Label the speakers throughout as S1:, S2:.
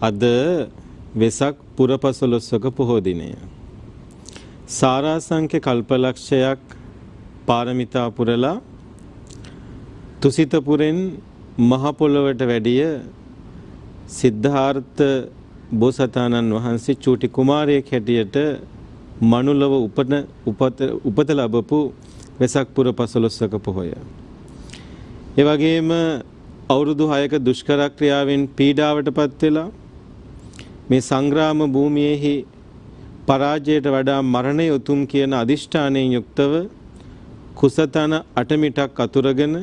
S1: අද වෙසක් පුරපසළොස්වක පොහෝ දිනය. සාරාසංඛ්‍ය කල්පලක්ෂයක් පාරමිතා පුරලා තුසිතපුරෙන් මහ පොළොවට වැඩිය සිද්ධාර්ථ බෝසතාණන් වහන්සේ චූටි කුමාරයෙක් හැටියට මනුලව උපන උපත උපත ලැබපු වෙසක් පුර පසළොස්වක පොහොය. ඒ වගේම අවුරුදු 6ක දුෂ්කර ක්‍රියාවෙන් පීඩාවටපත් වෙලා මේ සංග්‍රාම භූමියේහි පරාජයට වඩා මරණය උතුම් කියන අදිෂ්ඨානයෙන් යුක්තව කුසතන අටමිටක් අතුරගෙන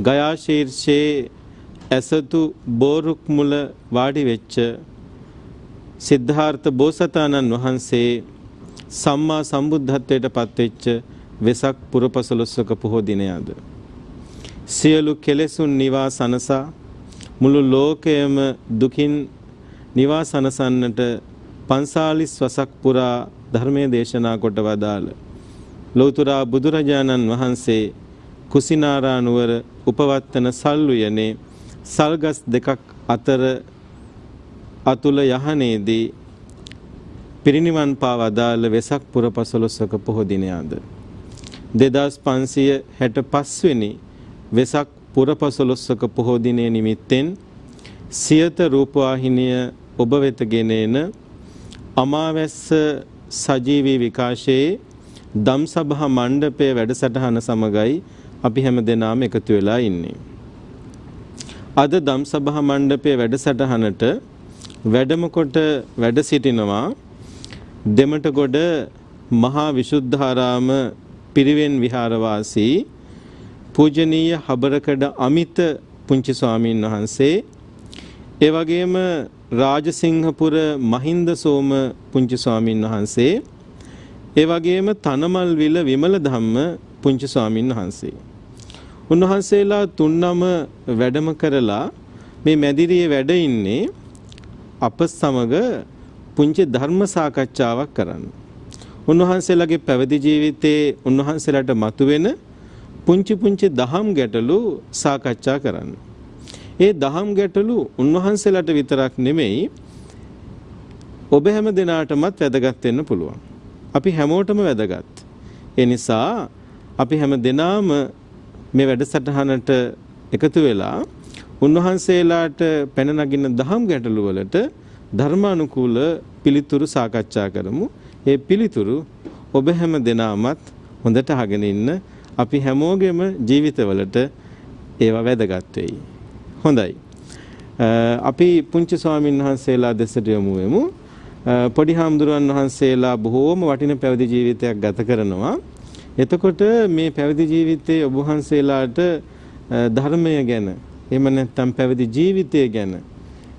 S1: ගයා ශීර්ෂයේ ඇසතු බෝරුක් මුල වාඩි වෙච්ච සිද්ධාර්ථ බෝසතාණන් වහන්සේ සම්මා සම්බුද්ධත්වයට පත්වෙච්ච වෙසක් පුරපසළොස්වක පොහෝ දිනයද. සියලු කෙලෙසුන් නිවා සනසා මුළු ලෝකයම දුකින් නිවා සනසන්නට පන්සාලිස් වසක් පුරා ධර්මයේ දේශනා කොට වදාළ. ලෞතුරා බුදුරජාණන් වහන්සේ කුසිනාරා නුවර උපවත්තන සල්ුයනේ සල්ගස් දෙකක් අතර අතුල යහනේදී පිරිනිවන් පා වදාළ වෙසක් පුර පසළොස්වක පොහොය දිනයද. 2565 වෙනි වෙසක් පුරපසළොස්වක පොහෝ දිනය නිමිත්තෙන් සියත රූපවාහිනිය ඔබ වෙත ගෙනෙන අමාවැස්ස සජීවී විකාශයේ දම්සභා මණ්ඩපයේ වැඩසටහන සමගයි අපි හැම දෙනාම එකතු වෙලා ඉන්නේ. අද දම්සභා මණ්ඩපයේ වැඩසටහනට වැඩම කොට වැඩ සිටිනවා දෙමටගොඩ මහා විසුද්ධාරාම පිරිවෙන් විහාරවාසී පූජනීය හබරකඩ අමිත පුංචි ස්වාමීන් වහන්සේ ඒ වගේම රාජසිංහපුර මහින්ද සෝම පුංචි ස්වාමීන් වහන්සේ ඒ වගේම තනමල්විල විමල ධම්ම පුංචි ස්වාමීන් වහන්සේ උන්වහන්සේලා තුන්නම වැඩම කරලා මේ මැදිරියේ වැඩ ඉන්නේ අප සමග පුංචි ධර්ම සාකච්ඡාවක් කරන්න. උන්වහන්සේලාගේ පැවිදි ජීවිතයේ උන්වහන්සේලාට මතුවෙන පුංචි පුංචි දහම් ගැටලු සාකච්ඡා කරන්න. ඒ දහම් ගැටලු උන්වහන්සේලාට විතරක් නෙමෙයි ඔබ හැම දිනාටමත් වැදගත් වෙන්න පුළුවන්. අපි හැමෝටම වැදගත්. ඒ නිසා අපි හැම දිනාම මේ වැඩසටහනට එකතු වෙලා උන්වහන්සේලාට පැන නගින දහම් ගැටලු වලට ධර්මානුකූල පිළිතුරු සාකච්ඡා කරමු. ඒ පිළිතුරු ඔබ හැම දිනාමත් හොඳට අහගෙන ඉන්න අපි හැමෝගෙම ජීවිතවලට ඒවා වැදගත් වෙයි. හොඳයි. අපි පුංචි ස්වාමින් වහන්සේලා දෙසට යමු වෙමු. පොඩි හාමුදුරුවන් වහන්සේලා බොහෝම වටින පැවිදි ජීවිතයක් ගත කරනවා. එතකොට මේ පැවිදි ජීවිතයේ ඔබ වහන්සේලාට ධර්මය ගැන එහෙම නැත්නම් පැවිදි ජීවිතය ගැන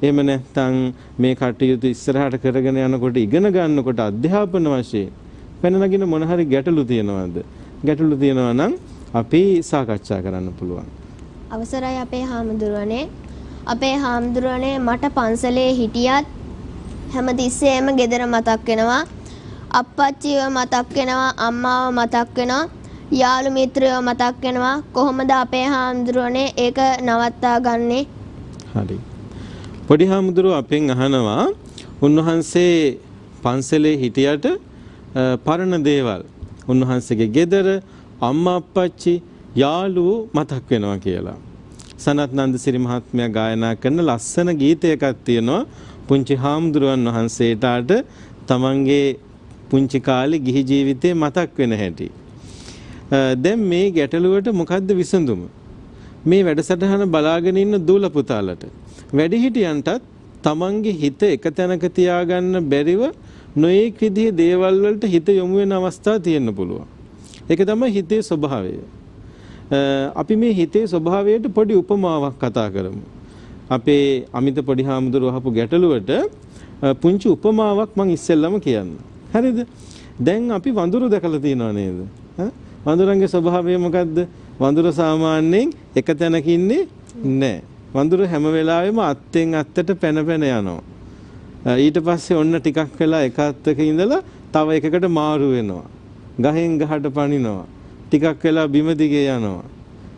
S1: එහෙම නැත්නම් මේ කටයුතු ඉස්සරහට කරගෙන යනකොට ඉගෙන ගන්නකොට අධ්‍යාපන වශයෙන් පැන නගින මොන හරි ගැටලු තියෙනවද ගැටලු තියෙනවා නම් අපි සාකච්ඡා කරන්න පුළුවන්.
S2: අවසරයි අපේ හාමුදුරුවනේ. අපේ හාමුදුරුවනේ මට පන්සලේ හිටියත් හැමතිස්සෙම ගෙදර මතක් වෙනවා. අප්පච්චිව මතක් වෙනවා, අම්මාව මතක් වෙනවා, යාළු මිත්‍රයෝ මතක් වෙනවා. කොහොමද අපේ හාමුදුරුවනේ ඒක නවත්තා ගන්නෙ?
S1: හරි. පොඩි හාමුදුරුව අපෙන් අහනවා උන්වහන්සේ පන්සලේ හිටියට පරණ දේවල් උන්වහන්සේගේ ගෙදර අම්මා අප්පච්චි යාළුවෝ මතක් වෙනවා කියලා. සනත් නන්දසිරි මහත්මයා ගායනා කරන ලස්සන ගීතයකක් තියෙනවා පුංචි හාමුදුරුවන් වහන්සේට තමන්ගේ පුංචි කාලේ ගිහි ජීවිතේ මතක් වෙන හැටි. දැන් මේ ගැටලුවට මොකද්ද විසඳුම? මේ වැඩසටහන බලාගෙන ඉන්න දූල පුතාලට වැඩිහිටියන්ටත් තමන්ගේ හිත එක තැනක තියාගන්න බැරිව නොයෙක් විදිහේ දේවල් වලට හිත යොමු වෙන අවස්ථා තියෙන්න පුළුවන්. ඒක තමයි හිතේ ස්වභාවය. අපි මේ හිතේ ස්වභාවයට පොඩි උපමාවක් කතා කරමු. අපේ අමිත පොඩි හාමුදුරුව අහපු ගැටලුවට පුංචි උපමාවක් මම ඉස්සෙල්ලම කියන්න. හරිද? දැන් අපි වඳුරු දැකලා තියෙනව නේද? වඳුරන්ගේ ස්වභාවය මොකද්ද? වඳුර සාමාන්‍යයෙන් එක තැනක ඉන්නේ නැහැ. වඳුර හැම වෙලාවෙම අත්ෙන් අත්තට පැන පැන යනවා. ඊට පස්සේ ඔන්න ටිකක් වෙලා එක අත්තක ඉඳලා තව එකකට මාරු වෙනවා. ගහෙන් ගහට පනිනවා. ටිකක් වෙලා බිම දිගේ යනවා.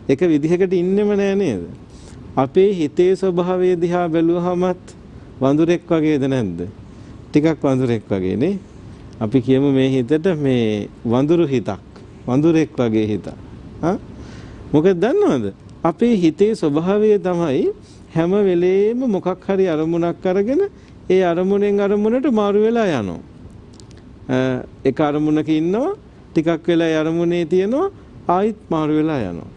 S1: එක විදිහකට ඉන්නෙම නෑ නේද? අපේ හිතේ ස්වභාවය දිහා බැලුවහමත් වඳුරෙක් වගේද නැද්ද? ටිකක් වඳුරෙක් වගේ නේ. අපි කියමු මේ හිතට මේ වඳුරු හිතක්. වඳුරෙක් වගේ හිතක්. හා? මොකද දන්නවද? අපේ හිතේ ස්වභාවය තමයි හැම වෙලේම මොකක් හරි අරමුණක් අරගෙන ඒ අරමුණෙන් අරමුණට මාරු වෙලා යනවා. එක අරමුණක ඉන්නවා ටිකක් වෙලා ඒ අරමුණේ තියෙනවා ආයිත් මාරු වෙලා යනවා.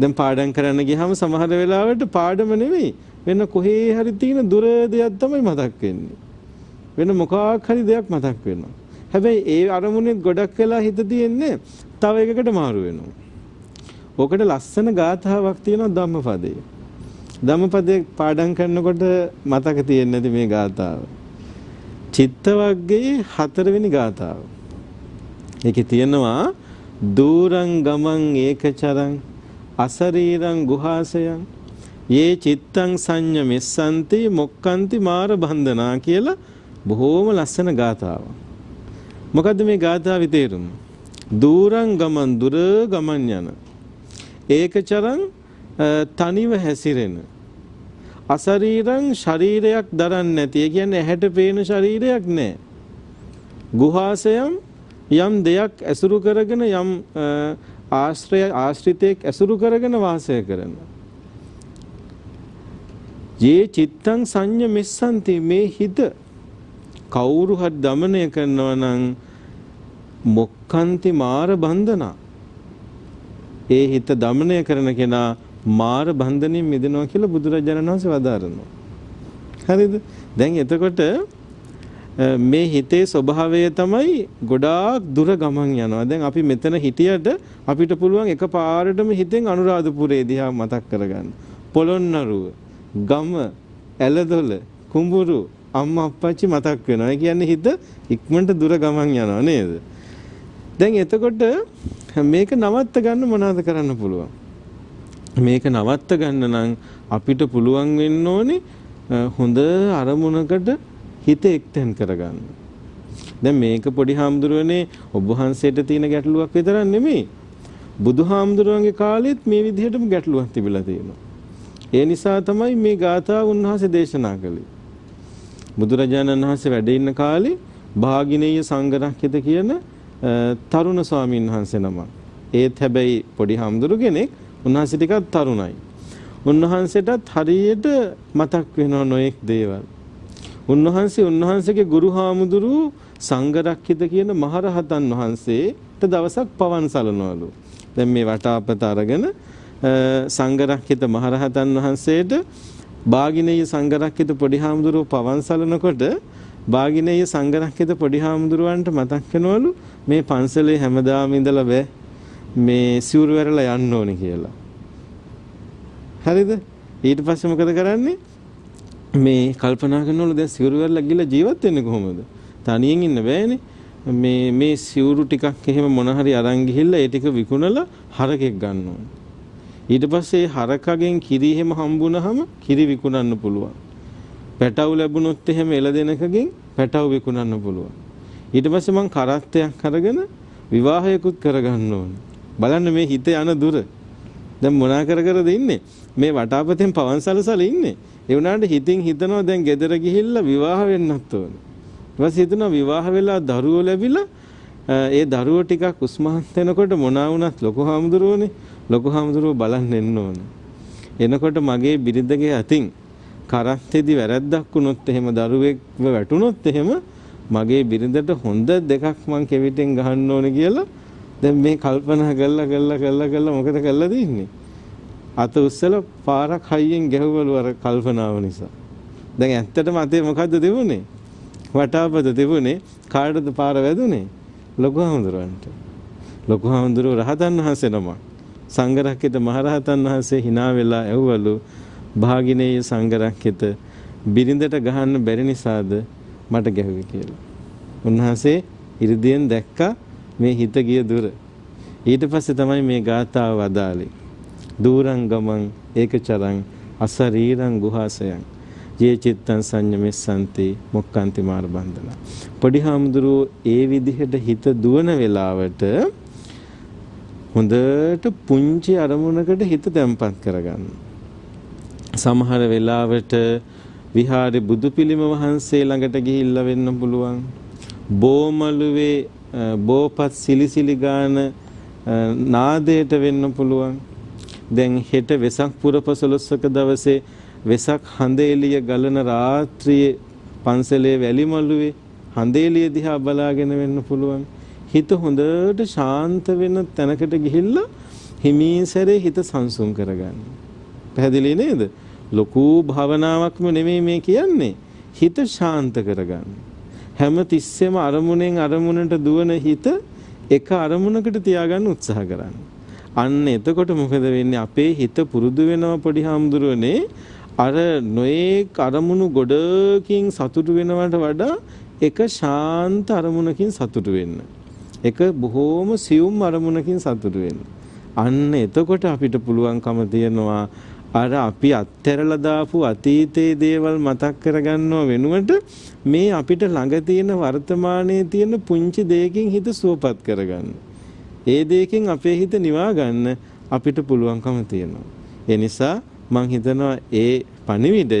S1: දැන් පාඩම් කරන්න ගියාම සමහර වෙලාවට පාඩම නෙවෙයි වෙන කොහේ හරි තියෙන දුර දෙයක් තමයි මතක් වෙන්නේ. වෙන මොකක් හරි දෙයක් මතක් වෙනවා. හැබැයි ඒ අරමුණේ ගොඩක් වෙලා හිත තියෙන්නේ තව එකකට මාරු වෙනවා. ඕකට ලස්සන ගාථාවක් තියෙනවා ධම්මපදයේ. ධම්මපදයේ පාඩම් කරනකොට මතක තියෙන්නේ නැති මේ ගාථාව. චිත්ත වර්ගයේ හතරවෙනි ගාථාව. ඒකේ තියෙනවා දූරං ගමං ඒකචරං අසරීරං ගුහාසයන් යේ චිත්තං සංඤ මෙස්සන්ති මොක්කන්ති මාර බන්ධනා කියලා බොහෝම ලස්සන ගාථාවක්. මොකද්ද මේ ගාථාවේ තේරුම? දූරං ගමන් දුර ගමන් යන ඒකචරං තනිව හැසිරෙන අසරීරං ශරීරයක් දරන්නේ නැති. ඒ කියන්නේ ඇහැට පේන ශරීරයක් නැහැ. ගුහාසයම් යම් දෙයක් ඇසුරු කරගෙන යම් ආශ්‍රය ආශ්‍රිතයක් ඇසුරු කරගෙන වාසය කරන. යේ චිත්තං සංඤ මිස්සන්ති මේ හිත කවුරු හරි দমনය කරනවා නම් මොක්ඛන්ති මාර බන්ධනා. ඒ හිත দমনය කරන කෙනා මාර බන්ධනෙන් මිදෙනවා කියලා බුදුරජාණන් වහන්සේ වදාරනවා. හරිද? දැන් එතකොට මේ හිතේ ස්වභාවය තමයි ගොඩාක් දුර ගමන් යනවා. දැන් අපි මෙතන හිටියට අපිට පුළුවන් එකපාරටම හිතෙන් අනුරාධපුරේ දිහා මතක් කරගන්න. පොළොන්නරුව ගම ඇලදොල කුඹුරු අම්මා අප්පච්චි මතක් වෙනවා. ඒ කියන්නේ හිත ඉක්මනට දුර ගමන් යනවා නේද? දැන් එතකොට මේක නවත්ත ගන්න මොනවද කරන්න පුළුවන්? මේක නවත්ත ගන්න නම් අපිට පුළුවන් වෙන්න ඕනේ හොඳ අරමුණකට හිත එක්තෙන් කරගන්න. දැන් මේක පොඩි හාමුදුරුවනේ ඔබ වහන්සේට තියෙන ගැටලුවක් විතරක් නෙමෙයි. බුදුහාමුදුරුවන්ගේ කාලෙත් මේ විදිහටම ගැටලුවක් තිබිලා තියෙනවා. ඒ නිසා තමයි මේ ගාථාව උන්වහන්සේ දේශනා කළේ. බුදුරජාණන් වහන්සේ වැඩ ඉන්න කාලේ භාගිනේය සංඝරක්කිත කියන තරුණ ස්වාමීන් වහන්සේ නමක්. ඒත් හැබැයි පොඩි හාමුදුරු කෙනෙක් උන්වහන්සේ ටිකක් තරුණයි. උන්වහන්සේටත් හරියට මතක් වෙනවා නොඑක් දේවල්. උන්වහන්සේ උන්වහන්සේගේ ගුරු හාමුදුරු සංඝරක්කිත කියන මහරහතන් වහන්සේට දවසක් පවන් සලනවලු. දැන් මේ වටාපත අරගෙන සංඝරක්කිත මහරහතන් වහන්සේට බාගිනේය සංඝරක්කිත පොඩි හාමුදුරුව පවන් සලනකොට බාගිනේය සංඝරක්කිත පොඩි හාමුදුරුවන්ට මතක් වෙනවලු මේ පන්සලේ හැමදාම ඉඳලා බෑ මේ සිවුරු වැරලා යන්න ඕනේ කියලා. හරිද? ඊට පස්සේ මොකද කරන්නේ? මේ කල්පනා කරනවලු දැන් සිවුරු වැරලා ගිහලා ජීවත් වෙන්නේ කොහොමද? තනියෙන් ඉන්න බෑනේ. මේ මේ සිවුරු ටිකක් එහෙම මොන හරි අරන් ගිහිල්ලා ඒ ටික විකුණලා හරකෙක් ගන්න ඕනේ. ඊට පස්සේ හරකගෙන් කිරි එහෙම හම්බුනහම කිරි විකුණන්න පුළුවන්. පැටව් ලැබුණොත් එහෙම එළදෙනකගෙන් පැටව් විකුණන්න පුළුවන්. ඊට පස්සේ මං කරත්තයක් අරගෙන විවාහයකුත් කරගන්න ඕනේ. බලන්න මේ හිත යන දුර. දැන් මොනා කර කරද ඉන්නේ? මේ වටාපතෙන් පවන් සලසල ඉන්නේ. ඒ වුණාට හිතින් හිතනවා දැන් ගෙදර ගිහිල්ලා විවාහ වෙන්නත් ඕනේ. ඊට පස්සේ හිතනවා විවාහ වෙලා දරුවෝ ලැබිලා ඒ දරුවෝ ටිකක් උස්මහත් වෙනකොට මොනා වුණත් ලොකු හාමුදුරුවනේ ලොකු හාමුදුරුවෝ බලන්න එන්න ඕන. එනකොට මගේ බිරිඳගේ අතින් කරත්තේදි වැරද්දක් වුණොත් එහෙම දරුවෙක්ව වැටුණොත් එහෙම මගේ බිරිඳට හොඳ දෙකක් මං කෙවිතෙන් ගහන්න ඕනේ කියලා දැන් මේ කල්පනා කරලා කරලා කරලා කරලා මොකද කරලා තින්නේ? අත උස්සලා පාරක් හයියෙන් ගැහුවලු අර කල්පනාව නිසා. දැන් ඇත්තටම අතේ මොකද්ද තිබුණේ? වටාපත තිබුණේ කාටද පාර වැදුනේ? ලොකු හාමුදුරුවන්ට. ලොකු හාමුදුරුවෝ රහතන් වහන්සේ නමක්. සංඝරක්කිත මහරහතන් වහන්සේ hina වෙලා ඇව්වලු භාගිනේය සංඝරක්කිත බිරිඳට ගහන්න බැරි නිසාද මට ගැහුවේ කියලා. උන්වහන්සේ ඉරිදියෙන් දැක්කා මේ හිත ගිය දුර. ඊට පස්සේ තමයි මේ ගාථාව වදාළේ. දූරං ගමං ඒකචරං අසරීරං ගුහාසයන් ජේ චිත්තං සංයමෙස්සන්ති මොක්කාන්ති මාර බන්ධන. පොඩි හාමුදුරුවෝ ඒ විදිහට හිත දුවන වෙලාවට හොඳට පුංචි අරමුණකට හිත තැම්පත් කරගන්න. සමහර වෙලාවට විහාරේ බුදු පිළිම වහන්සේ ළඟට ගිහිල්ලා වෙන්න පුළුවන්. බෝමළුවේ බෝපත් සිලිසිලි ගාන නාදයට වෙන්න පුළුවන්. දැන් හෙට වෙසක් පුරපසළොස්වක දවසේ වෙසක් හඳේලිය ගලන රාත්‍රියේ පන්සලේ වැලිමළුවේ හඳේලිය දිහා බලාගෙන වෙන්න පුළුවන්. හිත හොඳට ශාන්ත වෙන තැනකට ගිහිල්ලා හිමීන් සැරේ හිත සංසුන් කරගන්න. පැහැදිලි නේද? ලොකු භාවනාවක්ම නෙමෙයි මේ කියන්නේ. හිත ශාන්ත කරගන්න. හැම තිස්සෙම අරමුණෙන් අරමුණට දුවන හිත එක අරමුණකට තියාගන්න උත්සාහ කරන්න. අන්න එතකොට මොකද වෙන්නේ අපේ හිත පුරුදු වෙනවා පොඩි හාමුදුරුවනේ අර නොයේක් අරමුණු ගොඩකින් සතුටු වෙනවට වඩා එක ශාන්ත අරමුණකින් සතුටු වෙන්න. එක බොහෝම සියුම් අරමුණකින් සතුටු වෙන්න. අන්න එතකොට අපිට පුළුවන්කම තියෙනවා අර අපි අත්හැරලා දාපු අතීතයේ දේවල් මතක් කරගන්නව වෙනුවට මේ අපිට ළඟ තියෙන වර්තමානයේ තියෙන පුංචි දෙයකින් හිත සුවපත් කරගන්න. ඒ දෙයකින් අපේ හිත නිවා ගන්න අපිට පුළුවන්කම තියෙනවා. ඒ නිසා මම හිතනවා ඒ පණිවිඩය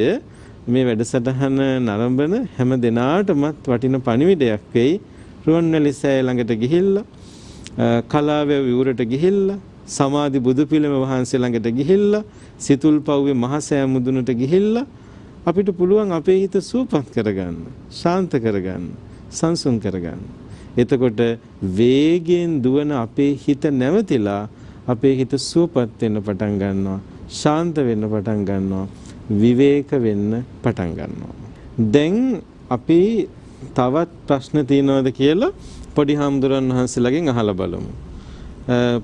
S1: මේ වැඩසටහන නරඹන හැම දිනාටමත් වටින පණිවිඩයක් වෙයි. රුවන්වැලි සෑය ළඟට ගිහිල්ලා කලාවේ විවුරට ගිහිල්ලා සමාධි බුදු පිළිම වහන්සේ ළඟට ගිහිල්ලා සිතුල් පව්වේ මහසෑ මුදුනට ගිහිල්ලා අපිට පුළුවන් අපේ හිත සුවපත් කරගන්න, ශාන්ත කරගන්න, සංසුන් කරගන්න. එතකොට වේගයෙන් දුවන අපේ හිත නැවතිලා අපේ හිත සුවපත් වෙන්න පටන් ගන්නවා, ශාන්ත වෙන්න පටන් ගන්නවා, විවේක වෙන්න පටන් ගන්නවා. දැන් අපි තවත් ප්‍රශ්න තියෙනවද කියලා පොඩි හාමුදුරන් වහන්සේලාගෙන් අහලා බලමු.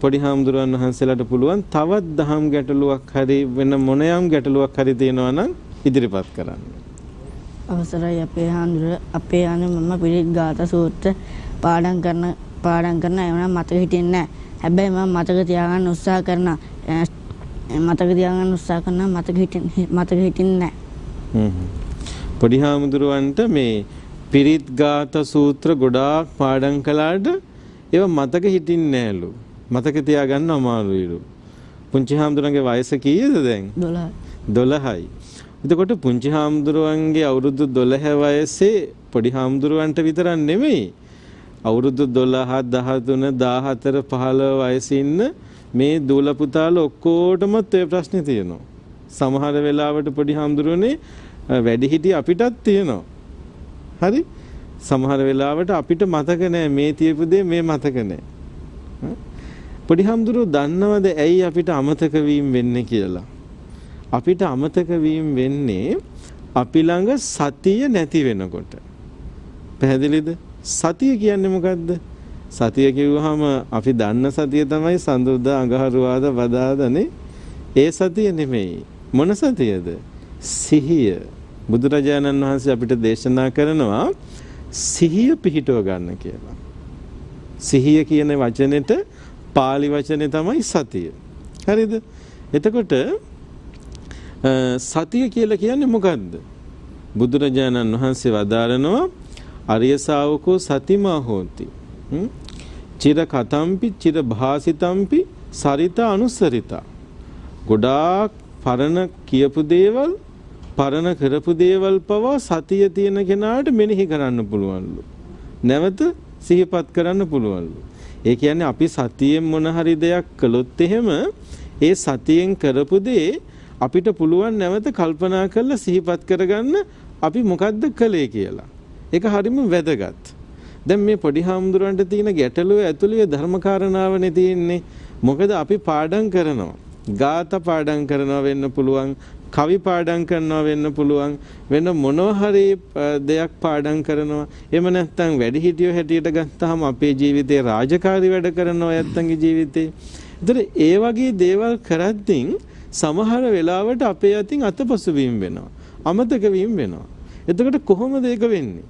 S1: පොඩි හාමුදුරන් වහන්සේලාට පුළුවන් තවත් දහම් ගැටලුවක් හරි වෙන මොනයම් ගැටලුවක් හරි තියෙනවා නම් ඉදිරිපත් කරන්න.
S3: අවසරයි අපේ හාමුදුර අපේ අන මම පිළිත් ගාථා සූත්‍ර පාඩම් කරන පාඩම් කරන එවනම් මතක හිටින්නේ නැහැ. හැබැයි මම මතක තියාගන්න උත්සාහ කරනවා. මතක තියාගන්න උත්සාහ කරනවා මතක හිටින්නේ මතක හිටින්නේ නැහැ.
S1: පොඩි හාමුදුරුවන්ට මේ පිරිත් ගාථා සූත්‍ර ගොඩාක් පාඩම් කළාට ඒව මතක හිටින්නේ නෑලු. මතක තියාගන්න අමාරුයිලු. පුංචි හාමුදුරන්ගේ වයස කීයද දැන්?
S3: 12.
S1: 12යි. එතකොට පුංචි හාමුදුරුවන්ගේ අවුරුදු 12 වයසේ පොඩි හාමුදුරුවන්ට විතරක් නෙමෙයි. අවුරුදු 12, 13, 14, 15 වයසේ ඉන්න මේ දූල පුතාලා ඔක්කොටමත් ඒ ප්‍රශ්නේ තියෙනවා. සමහර වෙලාවට පොඩි හාමුදුරුවනේ වැඩිහිටි අපිටත් තියෙනවා. හරි? සමහර වෙලාවට අපිට මතක නෑ මේ තියපු දේ මේ මතක නෑ. පොඩි හාමුදුරුවෝ දන්නවද ඇයි අපිට අමතක වීම වෙන්නේ කියලා? අපිට අමතක වීම වෙන්නේ අපි ළඟ සතිය නැති වෙනකොට. පැහැදිලිද? සතිය කියන්නේ මොකද්ද? සතිය කිව්වහම අපි දන්න සතිය තමයි සඳුදා අඟහරුවාද වදාදනේ. ඒ සතිය නෙමෙයි. මොන සතියද? සිහිය. බුදුරජාණන් වහන්සේ අපිට දේශනා කරනවා සිහිය පිහිටව ගන්න කියලා. සිහිය කියන වචනෙට pāli වචනේ තමයි සතිය. හරිද? එතකොට සතිය කියලා කියන්නේ මොකද්ද? බුදුරජාණන් වහන්සේ වදාරනවා අරිය ශාවකෝ සතිමා හෝති. චිර කතම්පි චිර භාසිතම්පි සරිතා අනුසරිතා. ගොඩාක් පරණ කියපු දේවල් පරණ කරපු දේවල් පවා සතිය තියෙන කෙනාට මෙනෙහි කරන්න පුළුවන්ලු. නැවත සිහිපත් කරන්න පුළුවන්ලු. ඒ කියන්නේ අපි සතියෙන් මොන හරි දෙයක් කළොත් එහෙම ඒ සතියෙන් කරපු දේ අපිට පුළුවන් නැවත කල්පනා කරලා සිහිපත් කරගන්න අපි මොකද්ද කළේ කියලා. ඒක හරිම වැදගත්. දැන් මේ පොඩි හාමුදුරන්ට තියෙන ගැටලුව ඇතුළේ ධර්මකාරණාවනේ තියෙන්නේ. මොකද අපි පාඩම් කරනවා. ගාත පාඩම් කරනවා වෙන්න පුළුවන් කවි පාඩම් කරනවා වෙන්න පුළුවන් වෙන මොනවා හරි දෙයක් පාඩම් කරනවා එහෙම නැත්නම් වැඩිහිටියෝ හැටියට ගත්තාම අපේ ජීවිතේ රාජකාරී වැඩ කරනවා යත්තන්ගේ ජීවිතේ. ඒතර ඒ වගේ දේවල් කරද්දී සමහර වෙලාවට අපේ අතින් අතපසු වීම වෙනවා. අමතක වීම වෙනවා. එතකොට කොහොමද ඒක වෙන්නේ?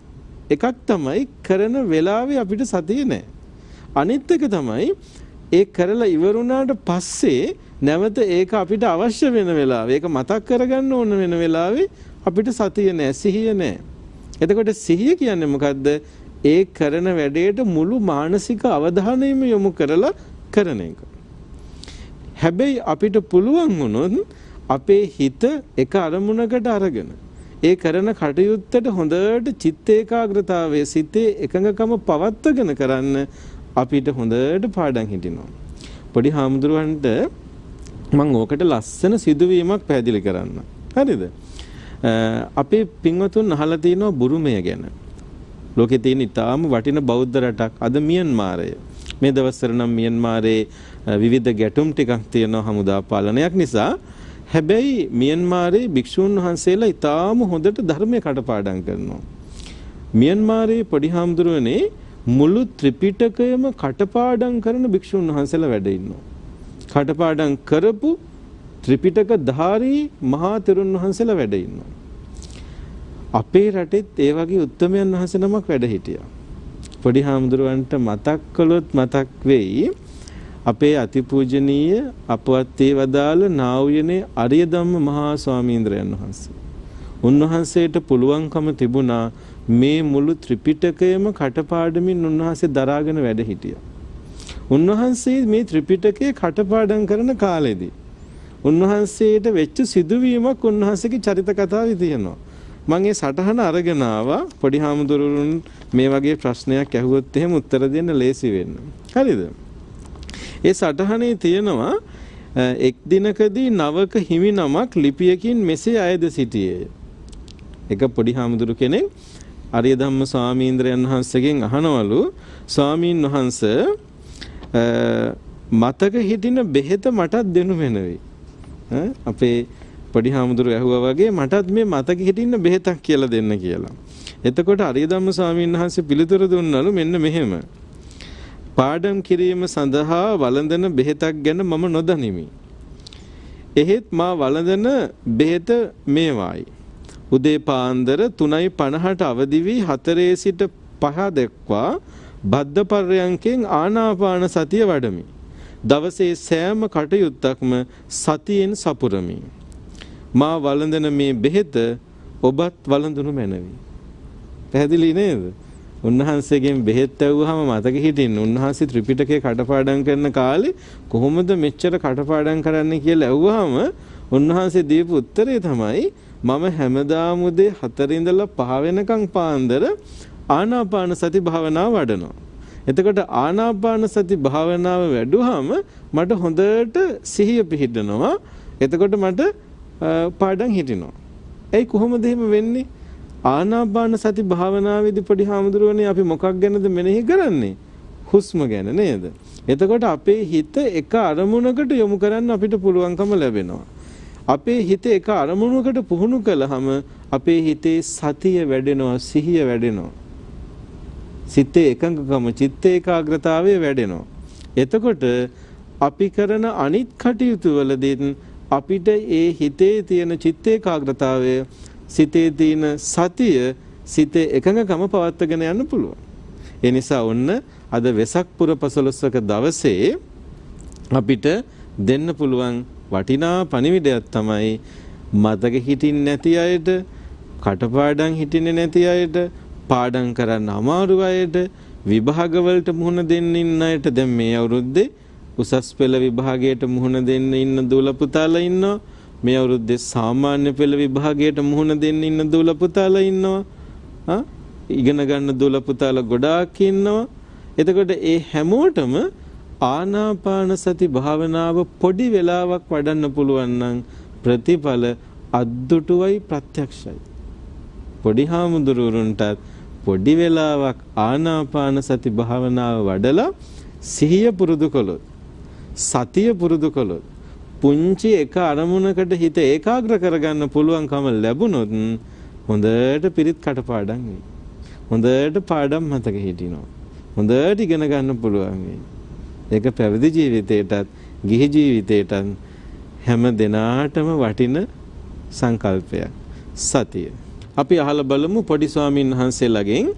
S1: එකක් තමයි කරන වෙලාවේ අපිට සතිය නැහැ. අනිත් එක තමයි ඒ කරලා ඉවරුණාට පස්සේ නැවත ඒක අපිට අවශ්‍ය වෙන වෙලාවේ ඒක මතක් කරගන්න ඕන වෙන වෙලාවේ අපිට සතිය නැහැ සිහිය නැහැ. එතකොට සිහිය කියන්නේ මොකද්ද? ඒ කරන වැඩේට මුළු මානසික අවධානයම යොමු කරලා කරන එක. හැබැයි අපිට පුළුවන් වුණොත් අපේ හිත එක අරමුණකට අරගෙන ඒ කරන කටයුත්තට හොඳට චිත්ත ඒකාග්‍රතාවයේ සිතේ එකඟකම පවත්වගෙන කරන්න අපිට හොඳට පාඩම් හිටිනවා. පොඩි හාමුදුරුවන්ට මම ඕකට ලස්සන සිදුවීමක් පැහැදිලි කරන්න. හරිද? අපේ පින්වතුන් අහලා තිනවා බුරුමය ගැන. ලෝකේ තියෙන ඉතාම වටින බෞද්ධ රටක් අද මියන්මාරය. මේ දවස්වල නම් මියන්මාරේ විවිධ ගැටුම් ටිකක් තියෙනවා හමුදා පාලනයක් නිසා. හැබැයි මියන්මාරේ භික්ෂූන් වහන්සේලා ඉතාම හොඳට ධර්මයේ කටපාඩම් කරනවා. මියන්මාරේ පොඩි හාමුදුරුවනේ මුළු ත්‍රිපිටකයම කටපාඩම් කරන භික්ෂූන් වහන්සේලා වැඩ ඉන්නවා. කටපාඩම් කරපු ත්‍රිපිටක ධාරී මහා තෙරුන් වහන්සේලා වැඩ ඉන්නවා. අපේ රටෙත් ඒ වගේ උත්තමයන් වහන්සේ නමක් වැඩ හිටියා. පොඩි හාමුදුරුවන්ට මතක් කළොත් මතක් වෙයි අපේ අතිපූජනීය අපවත් ඒ වදාළ නා වූනේ අරිය ධම්ම මහා ස්වාමීන්ද්‍රයන් වහන්සේ. උන්වහන්සේට පුළුවන්කම තිබුණා මේ මුළු ත්‍රිපිටකයම කටපාඩමින් උන්වහන්සේ දරාගෙන වැඩ හිටියා. උන්වහන්සේ මේ ත්‍රිපිටකය කටපාඩම් කරන කාලෙදී උන්වහන්සේට වෙච්ච සිදුවීමක් උන්වහන්සේගේ චරිත කතාවේ තියෙනවා. මම ඒ සටහන අරගෙන ආවා පොඩි හාමුදුරුවන් මේ වගේ ප්‍රශ්නයක් ඇහුවොත් එහෙම උත්තර දෙන්න ලේසි වෙන්න. හරිද? ඒ සටහනේ තියෙනවා එක් දිනකදී නවක හිමි නමක් ලිපියකින් මෙසේ අයද සිටියේය. එක පොඩි හාමුදුරු කෙනෙක් අරිය ධම්ම ස්වාමීන්ද්‍රයන් වහන්සේගෙන් අහනවලු ස්වාමීන් වහන්ස මතක හිටින බෙහෙත මටත් දෙනු මැනවි. අපේ පොඩි හාමුදුරු ඇහුවා වගේ මටත් මේ මතක හිටින්න බෙහෙතක් කියලා දෙන්න කියලා. එතකොට අරිය ධම්ම ස්වාමීන් වහන්සේ පිළිතුරු දුන්නලු මෙන්න මෙහෙම. පාඩම් කිරීම සඳහා වළඳන බෙහෙතක් ගැන මම නොදනිමි. එහෙත් මා වළඳන බෙහෙත මේවායි. උදේ පාන්දර 3:50ට අවදි වී 4 සිට 5 දක්වා බද්ධ පර්යංකෙන් ආනාපාන සතිය වඩමි. දවසේ සෑම කටයුත්තක්ම සතියෙන් සපුරමි. මා වළඳන මේ බෙහෙත ඔබත් වළඳනු මැනවි. පැහැදිලි නේද? උන්වහන්සේගෙන් බෙහෙත් ඇව්වහම මතක හිටින්න උන්වහන්සේ ත්‍රිපිටකය කටපාඩම් කරන කාලේ කොහොමද මෙච්චර කටපාඩම් කරන්න කියලා ඇව්වහම උන්වහන්සේ දීපු උත්තරේ තමයි මම හැමදාම උදේ 4 ඉඳලා 5 වෙනකන් පාන්දර ආනාපාන සති භාවනාව වඩනවා. එතකොට ආනාපාන සති භාවනාව වැඩුවාම මට හොඳට සිහිය පිහිටනවා. එතකොට මට පාඩම් හිටිනවා. ඒ කොහොමද එහෙම වෙන්නේ? ආනාපාන සති භාවනාවේදී පොඩි හාමුදුරුවනේ අපි මොකක් ගැනද මෙනෙහි කරන්නේ? හුස්ම ගැන නේද? එතකොට අපේ හිත එක අරමුණකට යොමු කරන්න අපිට පුළුවන්කම ලැබෙනවා. අපේ හිත එක අරමුණකට පුහුණු කළාම අපේ හිතේ සතිය වැඩෙනවා, සිහිය වැඩෙනවා. සිතේ එකඟකම, චිත්ත ඒකාග්‍රතාවය වැඩෙනවා. එතකොට අපි කරන අනිත් කටයුතු වලදී අපිට ඒ හිතේ තියෙන චිත්ත ඒකාග්‍රතාවය සිතේ තියෙන සතිය සිතේ එකඟකම පවත්වාගෙන යන්න පුළුවන්. ඒ නිසා ඔන්න අද වෙසක් පුර පසළොස්වක දවසේ අපිට දෙන්න පුළුවන් වටිනා පණිවිඩයක් තමයි මතක හිටින්නේ නැති අයට, කටපාඩම් හිටින්නේ නැති අයට, පාඩම් කරන්න අමාරු අයට, විභාගවලට මුහුණ දෙන්න ඉන්න අයට දැන් මේ අවුරුද්දේ උසස් පෙළ විභාගයට මුහුණ දෙන්න ඉන්න දූල පුතාලා ඉන්නවා. මේ අවුරුද්දේ සාමාන්‍ය පෙළ විභාගයට මුහුණ දෙන්න ඉන්න දූල පුතාලා ඉන්නවා. ආ ඉගෙන ගන්න දූල පුතාලා ගොඩාක් ඉන්නවා. එතකොට ඒ හැමෝටම ආනාපාන සති භාවනාව පොඩි වෙලාවක් වඩන්න පුළුවන් නම් ප්‍රතිඵල අද්දුටුවයි ප්‍රත්‍යක්ෂයි. පොඩි හාමුදුරුවන්ටත් පොඩි වෙලාවක් ආනාපාන සති භාවනාව වඩලා සිහිය පුරුදු කළොත් සතිය පුරුදු කළොත් පුංචි එක අරමුණකට හිත ඒකාග්‍ර කරගන්න පුළුවන්කම ලැබුණොත් හොඳට පිරිත් කටපාඩම් වෙයි. හොඳට පාඩම් මතක හිටිනවා. හොඳට ඉගෙන ගන්න පුළුවන් වෙයි. ඒක පැවිදි ජීවිතේටත් ගිහි ජීවිතේටත් හැම දිනාටම වටින සංකල්පයක්. සතිය. අපි අහලා බලමු පොඩි ස්වාමීන් වහන්සේලාගෙන්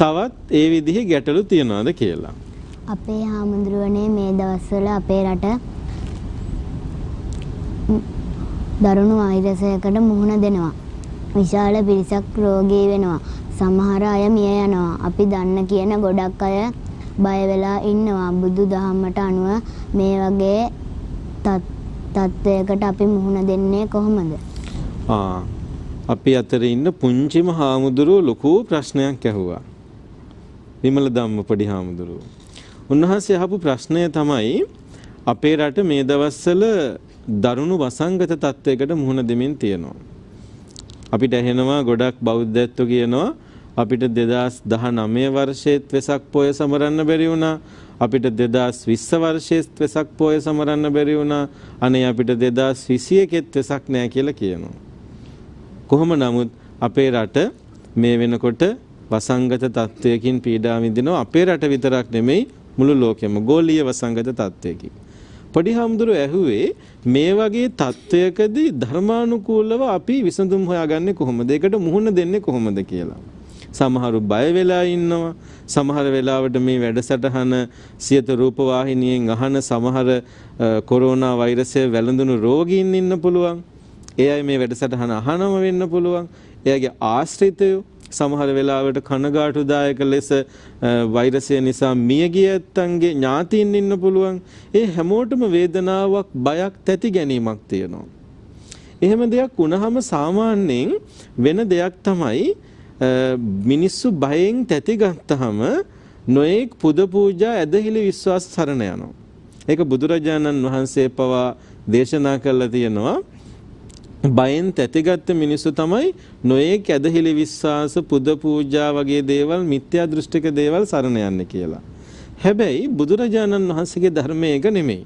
S1: තවත් ඒ විදිහේ ගැටලු තියනවාද කියලා.
S4: අපේ හාමුදුරුවනේ මේ දවස්වල අපේ රට දරුණු වෛරසයකට මුහුණ දෙනවා. විශාල පිරිසක් රෝගී වෙනවා. සමහර අය මිය යනවා. අපි දන්න කියන ගොඩක් අය බය වෙලා ඉන්නවා. බුදු දහමට අනුව මේ වගේ තත්ත්වයකට අපි මුහුණ දෙන්නේ කොහොමද?
S1: ආ අපි අතර ඉන්න පුංචිම හාමුදුරුව ලොකු ප්‍රශ්නයක් ඇහුවා. විමල ධම්මපඩි හාමුදුරුව. උන්වහන්සේ අහපු ප්‍රශ්නය තමයි අපේ රට මේ දවස්වල දරුණු වසංගත තත්වයකට මුහුණ දෙමින් තියෙනවා. අපිට ඇහෙනවා ගොඩක් බෞද්ධත්ව කියනවා අපිට 2019 වර්ෂයේත් වෙසක් පොය සමරන්න බැරි වුණා. අපිට 2020 වර්ෂයේත් වෙසක් පොය සමරන්න බැරි වුණා. අනේ අපිට 2021ෙත් වෙසක් නෑ කියලා කියනවා. කොහොම නමුත් අපේ රට මේ වෙනකොට වසංගත තත්වයකින් පීඩා විඳිනවා. අපේ රට විතරක් නෙමෙයි මුළු ලෝකෙම ගෝලීය වසංගත තත්වයකින්. පොඩි හාමුදුරුවෝ ඇහුවේ මේ වගේ තත්වයකදී ධර්මානුකූලව අපි විසඳුම් හොයාගන්නේ කොහොමද? ඒකට මුහුණ දෙන්නේ කොහොමද කියලා. සමහරු බය වෙලා ඉන්නවා. සමහර වෙලාවට මේ වැඩසටහන සියත රූපවාහිනියෙන් අහන සමහර කොරෝනා වෛරසය වැළඳුණු රෝගීන් ඉන්න පුළුවන්. ඒ අය මේ වැඩසටහන අහනම වෙන්න පුළුවන්. එයාගේ ආශ්‍රිතයෝ සමහර වෙලාවට කනගාටුදායක ලෙස වෛරසය නිසා මියගිය ඇත්තන්ගේ ඥාතීන් ඉන්න පුළුවන්. ඒ හැමෝටම වේදනාවක් බයක් තැති ගැනීමක් තියෙනවා. එහෙම දෙයක් වුණාම සාමාන්‍යයෙන් වෙන දෙයක් තමයි මිනිස්සු බයෙන් තැති ගත්තාම නොඑක් පුද පූජා ඇදහිලි විශ්වාස සරණ යනවා. ඒක බුදුරජාණන් වහන්සේ පවා දේශනා කළා තියෙනවා. බයෙන් තැතිගත්ත මිනිස්සු තමයි නොයෙක් ඇදහිලි විශ්වාස පුද පූජා වගේ දේවල් මිත්‍යා දෘෂ්ටික දේවල් සරණ යන්නේ කියලා. හැබැයි බුදුරජාණන් වහන්සේගේ ධර්මය එක නෙමෙයි.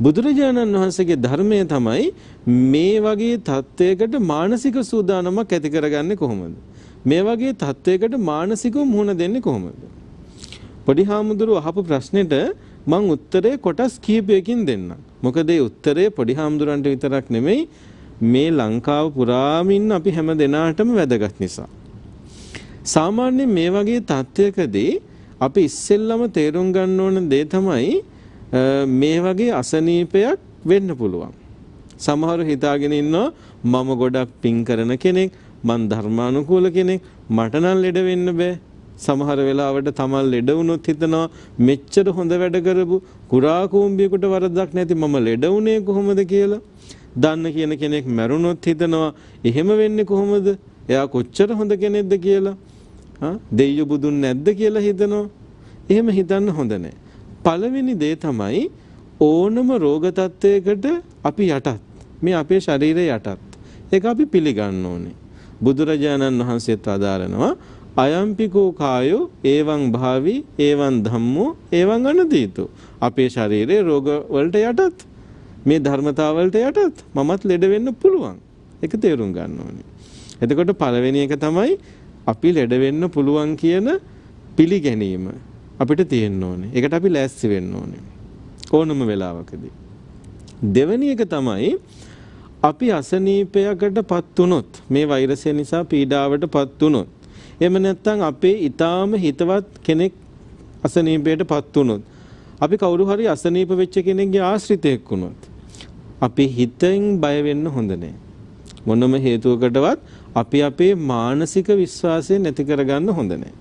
S1: බුදුරජාණන් වහන්සේගේ ධර්මය තමයි මේ වගේ தත්වයකට මානසික සූදානමක් ඇති කරගන්නේ කොහොමද? මේ වගේ தත්වයකට මානසිකව මුහුණ දෙන්නේ කොහොමද? පොඩි හාමුදුරුව අහපු ප්‍රශ්නෙට මං උත්තරේ කොටස් කිහිපයකින් දෙන්නම්. මොකද ඒ උත්තරේ පොඩි හාමුදුරන්ට විතරක් නෙමෙයි මේ ලංකාව පුරාම ඉන්න අපි හැම දෙනාටම වැදගත් නිසා. සාමාන්‍යයෙන් මේ වගේ තත්ත්වයකදී අපි ඉස්සෙල්ලම තේරුම් ගන්න ඕන දේ තමයි මේ වගේ අසනීපයක් වෙන්න පුළුවන්. සමහරු හිතාගෙන ඉන්නවා මම ගොඩක් පින් කරන කෙනෙක්, මං ධර්මානුකූල කෙනෙක්, මට නම් ලෙඩ වෙන්න බෑ. සමහර වෙලාවට තමන් ලෙඩ වුණොත් හිතනවා මෙච්චර හොඳ වැඩ කරපු කුරා කූඹියෙකුට වරදක් නැති මම ලෙඩ වුණේ කොහොමද කියලා. දන්න කියන කෙනෙක් මැරුණොත් හිතනවා එහෙම වෙන්නේ කොහොමද? එයා කොච්චර හොඳ කෙනෙක්ද කියලා. ආ දෙයියෝ බුදුන් නැද්ද කියලා හිතනවා. එහෙම හිතන්න හොඳ නැහැ. පළවෙනි දේ තමයි ඕනම රෝග තත්ත්වයකට අපි යටත්. මේ අපේ ශරීරය යටත්. ඒක අපි පිළිගන්න ඕනේ. බුදුරජාණන් වහන්සේත් අදාරනවා අයම්පිකෝ කායෝ ඒවං භාවි ඒවං ධම්මෝ ඒවං අනදීතෝ අපේ ශරීරයේ රෝග වලට යටත් මේ ධර්මතාවලට යටත් මමත් ලෙඩ වෙන්න පුළුවන්. ඒක තේරුම් ගන්න ඕනේ. එතකොට පළවෙනි එක තමයි අපි ලෙඩ වෙන්න පුළුවන් කියන පිළිගැනීම අපිට තියෙන්න ඕනේ. ඒකට අපි ලෑස්ති වෙන්න ඕනේ. ඕනම වෙලාවකදී. දෙවෙනි එක තමයි අපි අසනීපයකටපත් වුනොත් මේ වෛරසය නිසා පීඩාවටපත් වුනොත් එහෙම නැත්නම් අපේ ඊටාම හිතවත් කෙනෙක් අසනීපයටපත් වුනොත් අපි කවුරු හරි අසනීප වෙච්ච කෙනෙක්ගේ ආශ්‍රිතයෙක් වුණොත් අපි හිතෙන් බය වෙන්න හොඳ නෑ. මොනම හේතුවකටවත් අපි අපේ මානසික විශ්වාසය නැති කරගන්න හොඳ නෑ.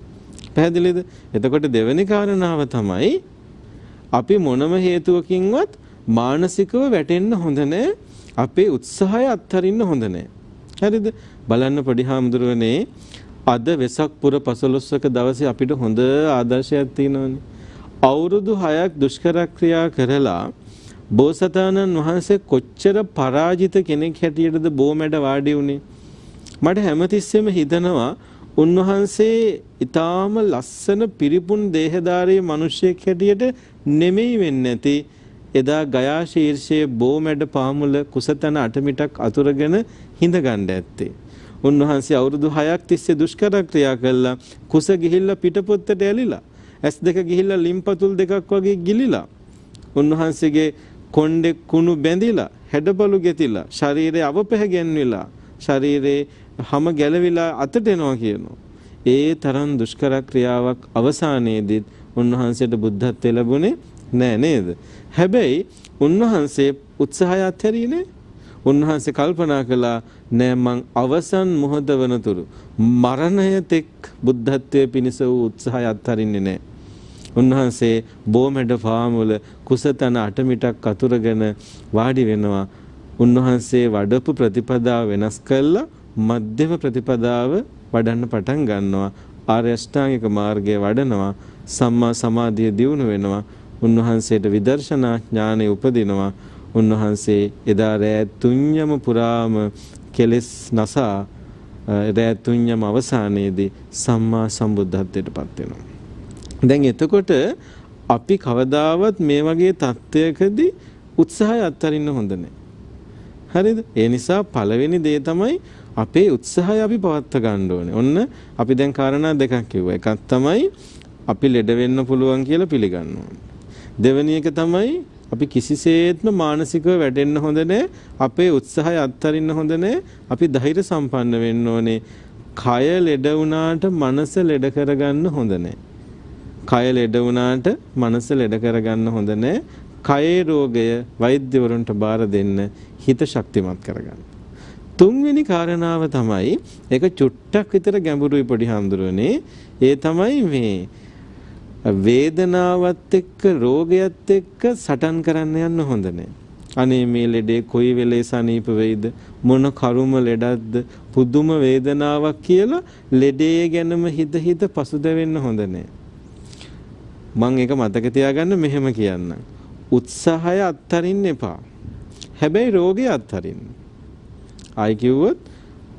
S1: පැහැදිලිද? එතකොට දෙවෙනි කාරණාව තමයි අපි මොනම හේතුවකින්වත් මානසිකව වැටෙන්න හොඳ නෑ. අපේ උත්සාහය අත්හරින්න හොඳ නෑ. හරිද? බලන්න පොඩි හාමුදුරුවනේ අද වෙසක් පුර පසළොස්වක දවසේ අපිට හොඳ ආදර්ශයක් තියෙනවානේ. අවුරුදු 6ක් දුෂ්කර ක්‍රියා කරලා බෝසතාණන් වහන්සේ කොච්චර පරාජිත කෙනෙක් හැටියටද බෝමැඩ වාඩි වුණේ? මට හැමතිස්සෙම හිතනවා උන්වහන්සේ ඊටාම ලස්සන පිරිපුන් දේහධාරී මිනිසෙක් හැටියට නෙමෙයි වෙන්නේ නැති එදා ගයා ශීර්ෂයේ බෝමැඩ පාමුල කුසතන අටමිටක් අතුරගෙන හිඳගන්න ඇත්තේ. උන්වහන්සේ අවුරුදු 6ක් තිස්සේ දුෂ්කර ක්‍රියා කළා. කුස ගිහිල්ලා පිටපොත්තට ඇලිලා ඇස් දෙක ගිහිල්ලා ලිම්පතුල් දෙකක් වගේ ගිලිලා. උන්වහන්සේගේ කොණ්ඩෙක් කුණු බැඳිලා හැඩබලු ගෙතිලා ශරීරය අවපැහැගෙන්විලා ශරීරේ හැම ගැලවිලා අතට එනවා කියනවා. ඒ තරම් දුෂ්කර ක්‍රියාවක් අවසානයේදීත් උන්වහන්සේට බුද්ධත්වයේ ලැබුණේ නෑ නේද? හැබැයි උන්වහන්සේ උත්සාහය අත්හැරියේ උන්වහන්සේ කල්පනා කළා නෑ මං අවසන් මොහොත වනතුරු මරණය තෙක් බුද්ධත්වයේ පිණිස වූ උත්සාහය අත්හරින්නේ නෑ. උන්වහන්සේ බෝමැඩ ෆාමුල කුසතන අටමිටක් අතුරගෙන වාඩි වෙනවා. උන්වහන්සේ වඩපු ප්‍රතිපදාව වෙනස් කළා මධ්‍යම ප්‍රතිපදාව වඩන්න පටන් ගන්නවා. ආර්ය අෂ්ටාංගික මාර්ගය වඩනවා. සම්මා සමාධිය දියුණු වෙනවා. උන්වහන්සේට විදර්ශනා ඥානෙ උපදිනවා. උන්වහන්සේ එදා රෑ තුන්යම පුරාම කෙලෙස් නසා රෑ තුන්යම අවසානයේදී සම්මා සම්බුද්ධත්වයට පත් වෙනවා. දැන් එතකොට අපි කවදාවත් මේ වගේ தත්වයකදී උත්සාහය අත්හරින්න හොඳ නැහැ. හරිද? ඒ නිසා පළවෙනි දේ තමයි අපේ උත්සාහය අපි පවත්වා ගන්න ඕනේ. ඔන්න අපි දැන් කාරණා දෙකක් කිව්වා. එකක් තමයි අපි ලෙඩ වෙන්න පුළුවන් කියලා පිළිගන්න ඕනේ. දෙවෙනි එක තමයි අපි කිසිසේත්ම මානසිකව වැඩෙන්න හොඳ නැහැ. අපේ උත්සාහය අත්හරින්න හොඳ නැහැ. අපි ධෛර්ය සම්පන්න වෙන්න ඕනේ. කය ලෙඩ වුණාට මනස ලෙඩ කරගන්න හොඳ නැහැ. කය ලෙඩ වුණාට මනස ලෙඩ කරගන්න හොඳ නැහැ. කයේ රෝගය වෛද්‍යවරුන්ට බාර දෙන්න හිත ශක්තිමත් කරගන්න. තුන්වෙනි කාරණාව තමයි ඒක චුට්ටක් විතර ගැඹුරුයි පොඩි හඳුරන්නේ. ඒ තමයි මේ වේදනාවත් එක්ක රෝගයත් එක්ක සටන් කරන්න යන්න හොඳ නැහැ. අනේ මේ ලෙඩේ කොයි වෙලේ සනීප වෙයිද මොන කරුම ලෙඩක්ද පුදුම වේදනාවක් කියලා ලෙඩේ ගැනම හිත හිත පසුතැවෙන්න හොඳ නැහැ. මම ඒක මතක තියාගන්න මෙහෙම කියන්නම්. උත්සාහය අත්හරින්න එපා. හැබැයි රෝගය අත්හරින්න. ආයි කිව්වොත්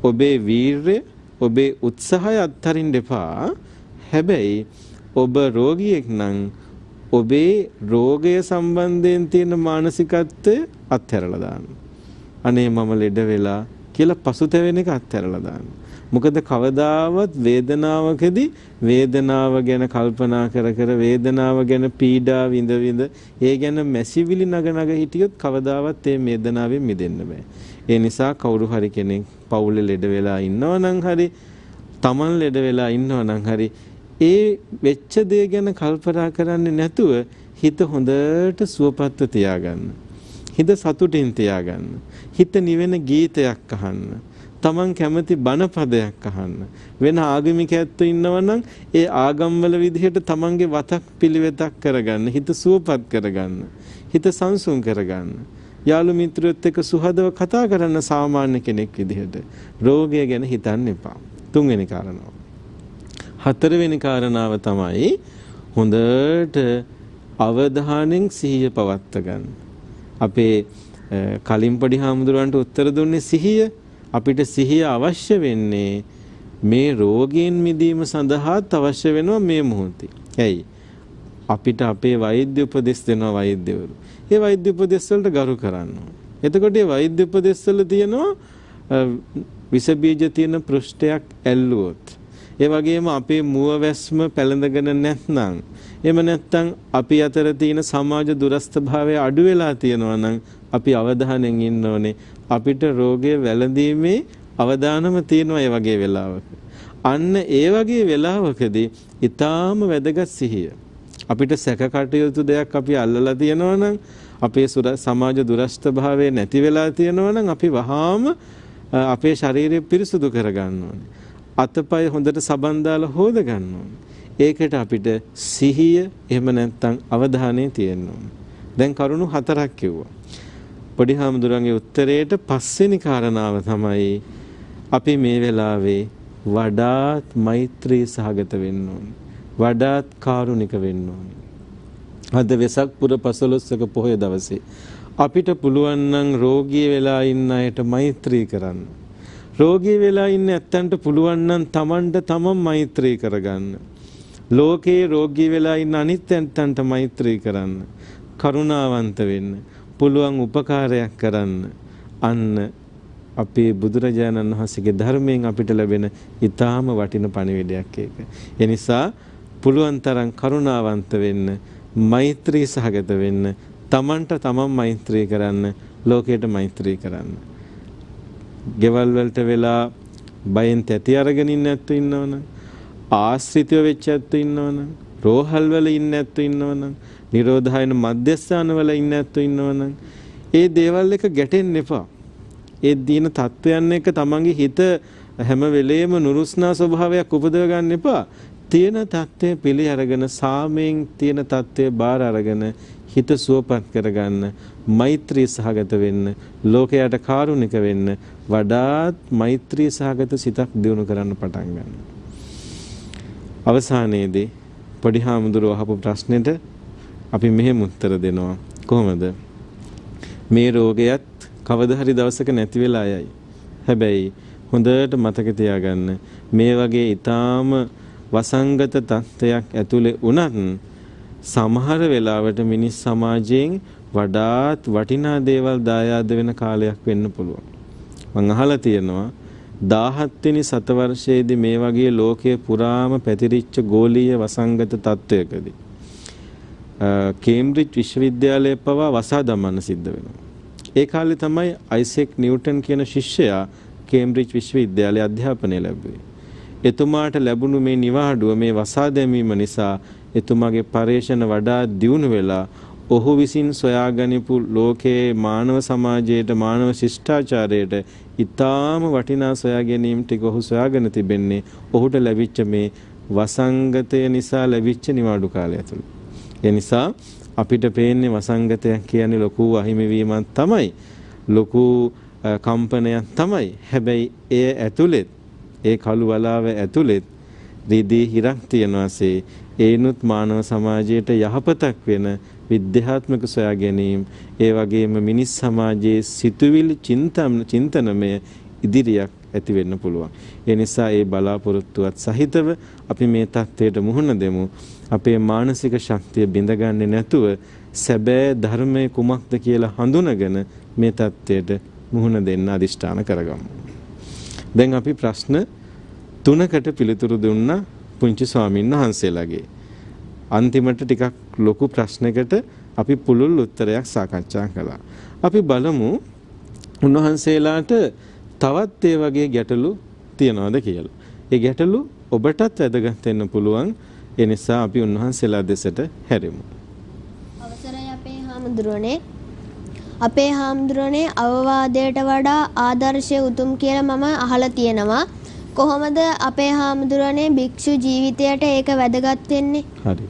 S1: ඔබේ වීරය ඔබේ උත්සාහය අත්හරින්න එපා. හැබැයි ඔබ රෝගියෙක් නම් ඔබේ රෝගය සම්බන්ධයෙන් තියෙන මානසිකත්වය අත්හැරලා දාන්න. අනේ මම ලෙඩ වෙලා කියලා පසුතැවෙන එක අත්හැරලා දාන්න. මොකද කවදාවත් වේදනාවකදී වේදනාව ගැන කල්පනා කර කර වේදනාව ගැන පීඩා විඳ විඳ ඒ ගැන මැසිවිලි නග නග හිටියොත් කවදාවත් ඒ වේදනාවෙන් මිදෙන්න බෑ. ඒ නිසා කවුරු හරි කෙනෙක් පවුලේ ලෙඩ වෙලා ඉන්නව නම් හරි Taman ලෙඩ වෙලා ඉන්නව නම් හරි ඒ වෙච්ච දේ ගැන කල්පනා කරන්නේ නැතුව හිත හොඳට සුවපත්ව තියාගන්න. හිත සතුටින් තියාගන්න. හිත නිවෙන ගීතයක් අහන්න. තමන් කැමති බණපදයක් අහන්න. වෙන ආගමික ඇත්තෝ ඉන්නවනම් ඒ ආගම්වල විදිහට තමන්ගේ වතක් පිළිවෙතක් කරගන්න. හිත සුවපත් කරගන්න. හිත සංසුන් කරගන්න. යාළු මිත්‍රයොත් එක්ක සුහදව කතා කරන්න සාමාන්‍ය කෙනෙක් විදිහට. රෝගය ගැන හිතන්න එපා. තුන්වෙනි කාරණාව. හතරවෙනි කාරණාව තමයි හොඳට අවධානයෙන් සිහිය පවත්වා ගන්න. අපේ කලින් පොඩි හාමුදුරන්ට උත්තර දුන්නේ සිහිය. අපිට සිහිය අවශ්‍ය වෙන්නේ මේ රෝගයෙන් මිදීම සඳහාත් අවශ්‍ය වෙනවා මේ මොහොතේ. ඇයි? අපිට අපේ වෛද්‍ය උපදෙස් දෙනවා වෛද්‍යවරු. ඒ වෛද්‍ය උපදෙස් වලට ගරු කරන්න එතකොට මේ වෛද්‍ය උපදෙස් වල තියෙනවා විස බීජ තියෙන පෘෂ්ඨයක් ඇල්ලුවොත් ඒ වගේම අපේ මුව වැස්ම පැලඳගෙන නැත්නම් එහෙම නැත්නම් අපි අතර තියෙන සමාජ දුරස්ථභාවය අඩු වෙලා තියෙනවා නම් අපි අවධානයෙන් ඉන්න ඕනේ අපිට රෝගය වැළඳීමේ අවදානම තියෙනවා ඒ වගේ වෙලාවක. අන්න ඒ වගේ වෙලාවකදී ඊටාම වැදගත් සිහිය. අපිට සැක කටයුතු දෙයක් අපි අල්ලලා තියෙනවා නම් අපේ සමාජ දුරස්ථභාවය නැති වෙලා තියෙනවා නම් අපි වහාම අපේ ශරීරය පිරිසුදු කරගන්න ඕනේ. අතපය හොඳට සබන් දාලා හොද ගන්න ඕනේ. ඒකට අපිට සිහිය එහෙම නැත්නම් අවධානය තියෙන්න ඕනේ. දැන් කරුණු හතරක් කිව්වා. පොඩි හාමුදුරන්ගේ උත්තරේට පස්වෙනි කාරණාව තමයි අපි මේ වෙලාවේ වඩාත් මෛත්‍රී සහගත වෙන්න ඕනේ. වඩාත් කාරුණික වෙන්න ඕනේ. අද වෙසක් පුර පසළොස්වක පොහොය දවසේ අපිට පුළුවන් නම් රෝගී වෙලා ඉන්න අයට මෛත්‍රී කරන්න. රෝගී වෙලා ඉන්න ඇත්තන්ට පුළුවන් නම් Tamanට තමන් මෛත්‍රී කරගන්න. ලෝකේ රෝගී වෙලා ඉන්න අනිත් ඇත්තන්ට මෛත්‍රී කරන්න. කරුණාවන්ත වෙන්න. පුළුවන් උපකාරයක් කරන්න. අන්න අපේ බුදුරජාණන් වහන්සේගේ ධර්මයෙන් අපිට ලැබෙන ඊටාම වටින පණිවිඩයක් ඒක. ඒ නිසා පුළුවන් තරම් කරුණාවන්ත වෙන්න, මෛත්‍රී සහගත වෙන්න, තමන්ට තමන් මෛත්‍රී කරන්න, ලෝකයට මෛත්‍රී කරන්න. ගෙවල් වලට වෙලා බයෙන් තැති අරගෙන ඉන්න ඇත්තෝ ඉන්නවනම් ආශ්‍රිතව වෙච්ච ඇත්තෝ ඉන්නවනම් රෝහල් වල ඉන්න ඇත්තෝ ඉන්නවනම් නිරෝධායන මධ්‍යස්ථාන වල ඉන්න ඇත්තෝ ඉන්නවනම් ඒ දේවල් එක ගැටෙන්න එපා. ඒ දින තත්වයන් එක තමන්ගේ හිත හැම වෙලේම නුරුස්නා ස්වභාවයක් උපදව ගන්න එපා. තියෙන தත්ත්වය පිළි අරගෙන සාමයෙන් තියෙන தත්ත්වය බාර අරගෙන හිත සුවපත් කරගන්න මෛත්‍රී සහගත වෙන්න ලෝකයට කාරුණික වෙන්න වඩාත් මෛත්‍රී සහගත සිතක් දියුණු කරන්න පටන් ගන්න. අවසානයේදී පොඩි හාමුදුරුව අහපු ප්‍රශ්නෙට අපි මෙහෙම උත්තර දෙනවා. කොහොමද? මේ රෝගයත් කවදා හරි දවසක නැති වෙලා යයි. හැබැයි හොඳට මතක තියාගන්න. මේ වගේ ඊටාම වසංගත තත්ත්වයක් ඇතුලේ වුණත් සමහර වෙලාවට මිනිස් සමාජයෙන් වඩාත් වටිනා දේවල් දායාද වෙන කාලයක් වෙන්න පුළුවන්. මං අහලා තියෙනවා 17 වෙනි සතවර්ෂයේදී මේ වගේ ලෝකයේ පුරාම පැතිරිච්ච ගෝලීය වසංගත තත්ත්වයකදී කේම්බ්‍රිජ් විශ්වවිද්‍යාලයේ පවා වසා දමන්න සිද්ධ වෙනවා. ඒ කාලේ තමයි අයිසෙක් නිව්ටන් කියන ශිෂ්‍යයා කේම්බ්‍රිජ් විශ්වවිද්‍යාලයේ අධ්‍යාපනය ලැබුවේ. එතුමාට ලැබුණු මේ නිවාඩුව මේ වසා දැමීම නිසා එතුමාගේ පරේෂණ වඩා දියුණු වෙලා ඔහු විසින් සොයාගනිපු ලෝකයේ මානව සමාජයට මානව ශිෂ්ටාචාරයට ඊටාම වටිනා සොයා ගැනීම ටික ඔහු සොයාගෙන තිබෙන්නේ ඔහුට ලැබිච්ච මේ වසංගතය නිසා ලැබිච්ච නිවාඩු කාලය ඇතුළත. ඒ නිසා අපිට පේන්නේ වසංගතයක් කියන්නේ ලොකු අහිමිවීමක් තමයි. ලොකු කම්පනයක් තමයි. හැබැයි එය ඇතුළෙත් ඒ කළු වලාව ඇතුළෙත් රිදී හිරක් තියනවාසේ ඒනුත් මානව සමාජයට යහපතක් වෙන විද්‍යාත්මක සොයා ගැනීම ඒ වගේම මිනිස් සමාජයේ සිතුවිලි චින්තන චින්තනමය ඉදිරියක් ඇති වෙන්න පුළුවන්. ඒ නිසා ඒ බලාපොරොත්තුවත් සහිතව අපි මේ தත්ත්වයට මුහුණ දෙමු. අපේ මානසික ශක්තිය බිඳගන්නේ නැතුව සැබෑ ධර්මයේ කුමක්ද කියලා හඳුනගෙන මේ தත්ත්වයට මුහුණ දෙන්න අදිෂ්ඨාන කරගමු. දැන් අපි ප්‍රශ්න තුනකට පිළිතුරු දුන්නා පුංචි ස්වාමීන් වහන්සේලාගේ. අන්තිමට ටිකක් ලොකු ප්‍රශ්නයකට අපි පුළුල් උත්තරයක් සාකච්ඡා කළා. අපි බලමු උන්වහන්සේලාට තවත් ඒ වගේ ගැටලු තියනවද කියලා. ඒ ගැටලු ඔබටත් වැදගත් වෙන්න පුළුවන්. ඒ නිසා අපි උන්වහන්සේලා දෙසට හැරෙමු.
S2: අවසරයි අපේ හාමුදුරනේ. අපේ හාමුදුරනේ අවවාදයට වඩා ආදර්ශය උතුම් කියලා මම අහලා තියෙනවා. කොහොමද අපේ හාමුදුරනේ භික්ෂු ජීවිතයට ඒක වැදගත් වෙන්නේ?
S1: හරි.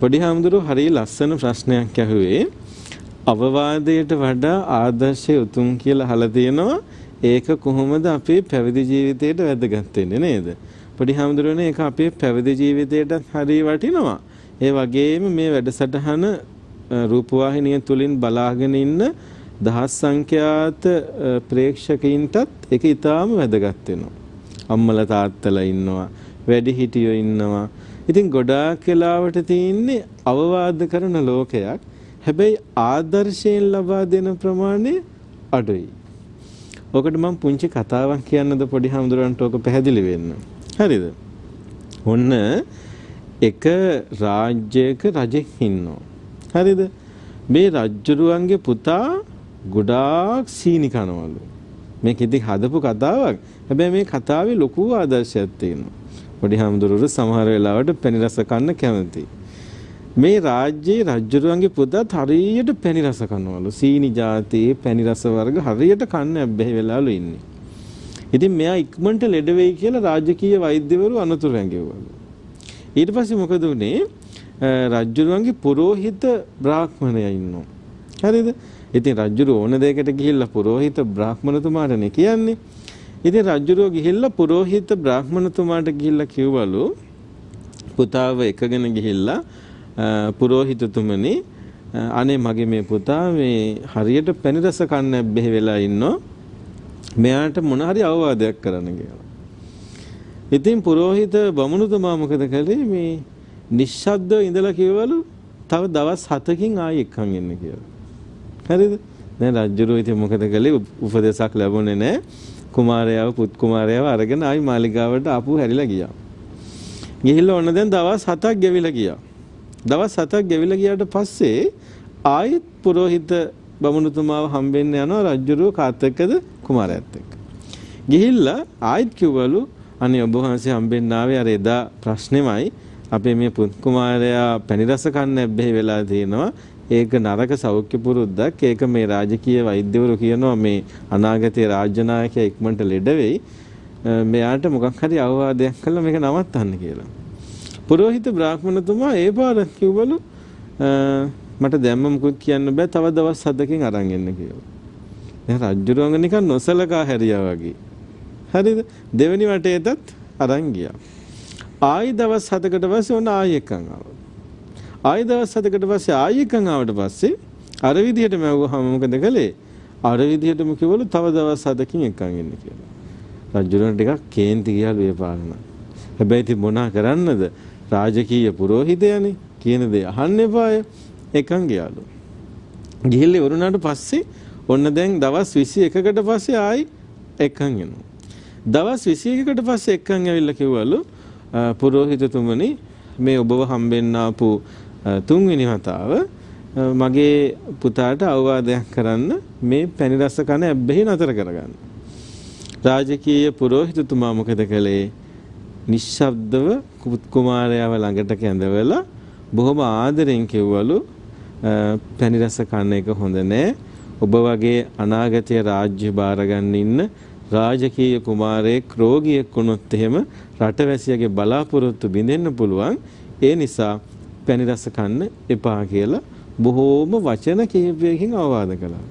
S1: පොඩි හාමුදුරුවෝ හරිය ලස්සන ප්‍රශ්නයක් ඇහුවේ. අවවාදයට වඩා ආදර්ශය උතුම් කියලා අහලා තියෙනවා. ඒක කොහොමද අපේ පැවිදි ජීවිතයට වැදගත් වෙන්නේ නේද? පොඩි හාමුදුරනේ ඒක අපේ පැවිදි ජීවිතයටත් හරිය වටිනවා. ඒ වගේම මේ වැඩසටහන රූපවාහිනිය තුලින් බලාගෙන ඉන්න දහස් සංඛ්‍යාත ප්‍රේක්ෂකයින්ටත් ඒක ඊටාම වැදගත් වෙනවා. අම්මලා තාත්තලා ඉන්නවා, වැඩිහිටියෝ ඉන්නවා. ඉතින් ගොඩාක් වෙලාවට තියෙන්නේ අවවාද කරන ලෝකයක්. හැබැයි ආදර්ශයෙන් ලබා දෙන ප්‍රමාණය අඩුයි. ඔකට මම පුංචි කතාවක් කියන්නද පොඩි හාමුදුරන්ට ඔක පැහැදිලි වෙන්න. හරිද? ඔන්න එක රාජ්‍යයක රජෙක් ඉන්නවා. හරිද? මේ රජුරුවන්ගේ පුතා ගොඩාක් සීනි කනවලු. මේක ඉතින් හදපු කතාවක්. හැබැයි මේ කතාවේ ලොකු ආදර්ශයක් තියෙනවා. පොඩි හාමුදුරුවෝ සමහර වෙලාවට පැණි රස කන්න කැමතියි. මේ රාජ්‍යයේ රජුරුවන්ගේ පුතත් හරියට පැණි රස කනවලු. සීනි ජාතියේ පැණි රස වර්ග හරියට කන්න බැහැ වෙලාවලු ඉන්නේ. ඉතින් මෙයා ඉක්මනට ලෙඩ වෙයි කියලා රාජකීය වෛද්‍යවරු අනතුරු ඇඟෙව්වලු. ඊට පස්සේ මොකද උනේ? රජුරුවන්ගේ පුරෝහිත බ්‍රාහ්මණයා ඉන්නවා. හරිද? ඉතින් රජුරු ඕන දෙයකට ගිහිල්ලා පුරෝහිත බ්‍රාහ්මණතුමාටනේ කියන්නේ. ඉතින් රජුරෝ ගිහිල්ලා පුරෝහිත බ්‍රාහ්මණතුමාට ගිහිල්ලා කිව්වලු පුතාව එකගෙන ගිහිල්ලා පුරෝහිතතුමනි අනේ මගේ මේ පුතා මේ හරියට පැණි රස කන්න බැහැ වෙලා ඉන්නෝ මෙයාට මොන හරි අවවාදයක් කරන්න කියලා. ඉතින් පුරෝහිත බමුණුතුමා මොකද කළේ මේ නිශ්ශබ්දව ඉඳලා කිව්වලු තව දවස් 7කින් ආයෙ එක්කන් එන්න කියලා. හරිද? දැන් රජුරෝ ඉතින් මොකද කළේ උපදේශක් ලැබුණේ නැහැ. කුමාරයාව පුත් කුමාරයාව අරගෙන ආයි මාලිගාවට ආපු හැරිලා ගියා. ගිහිල්ලා ඔන්න දැන් දවස් 7ක් ගෙවිලා ගියා. දවස් 7ක් ගෙවිලා ගියාට පස්සේ ආයෙත් පුරোহিত බමුණුතුමාව හම්බෙන්න යනවා රජුරෝ කාත් එක්කද කුමාරයාත් එක්ක. ගිහිල්ලා ආයෙත් කිව්වලු අනේ ඔබ වහන්සේ හම්බෙන්න ආවේ අර එදා ප්‍රශ්නේමයි අපේ මේ පුත් කුමාරයා පැණි රස කන්න බැහැ වෙලා තියෙනවා ඒක නරක සෞඛ්‍ය පුරුද්දක්. ඒක මේ රාජකීය වෛද්‍යවරු කියනවා මේ අනාගතයේ රාජ්‍ය නායකයා ඉක්මනට ලෙඩ වෙයි. මෙයාට මොකක් හරි අවවාදයක් කළා මේක නවත්තන්න කියලා. පුරোহিত බ්‍රාහ්මණතුමා ඒ පාර කිව්වලු මට දැම්ම මුකුත් කියන්න බෑ තව දවස් 7කින් අරන් එන්න කියලා. දැන් රජුරවංග නිකන් නොසලකා හැරියා වගේ. හරිද? දෙවෙනි වටේටත් අරන් ගියා. ආයි දවස් 7කට පස්සේ ඔන්න ආයි එකන් ආවා. ආයි දවස් 7කට පස්සේ ආයි එකන් ආවට පස්සේ අර විදිහට මැව්වහම මොකද කළේ? අර විදිහටම කිව්වලු තව දවස් 7කින් එකන් එන්න කියලා. රජුරන් ටිකක් කේන්ති ගියලු ඒ පාරන. හැබැයි ඉතින් මොනා කරන්නද? රාජකීය පුරෝහිතයනේ කියන දේ අහන්න එපාය. එකන් ගියාලු. ගිහිල්ල ඉවරුණාට පස්සේ ඔන්න දැන් දවස් 21කට පස්සේ ආයි එකන් එනවා. දවස් 21කට පස්සේ එකන් ඇවිල්ලා කිව්වලු පුරෝහිතතුමනි මේ ඔබව හම්බෙන්න ආපු තුන්වෙනි වතාව මගේ පුතාට අවවාදයක් කරන්න මේ පැණි රස කන ඇබ්බෙහි නතර කරගන්න. රාජකීය පුරෝහිතතුමා මොකද කළේ? නිශ්ශබ්දව කුමාරයාව ළඟට කැඳවලා බොහොම ආදරෙන් කිව්වලු පැණි රස කන්න එක හොඳ නෑ. ඔබ වගේ අනාගතයේ රාජ්‍ය බාරගන්න ඉන්න රාජකීය කුමාරයෙක් රෝගියෙක් වුණොත් එහෙම රටවැසියගේ බලාපොරොත්තු බිඳෙන්න පුළුවන්. ඒ නිසා පැණි රස කන්න එපා කියලා බොහෝම වචන කිහිපයකින් අවවාද කළා.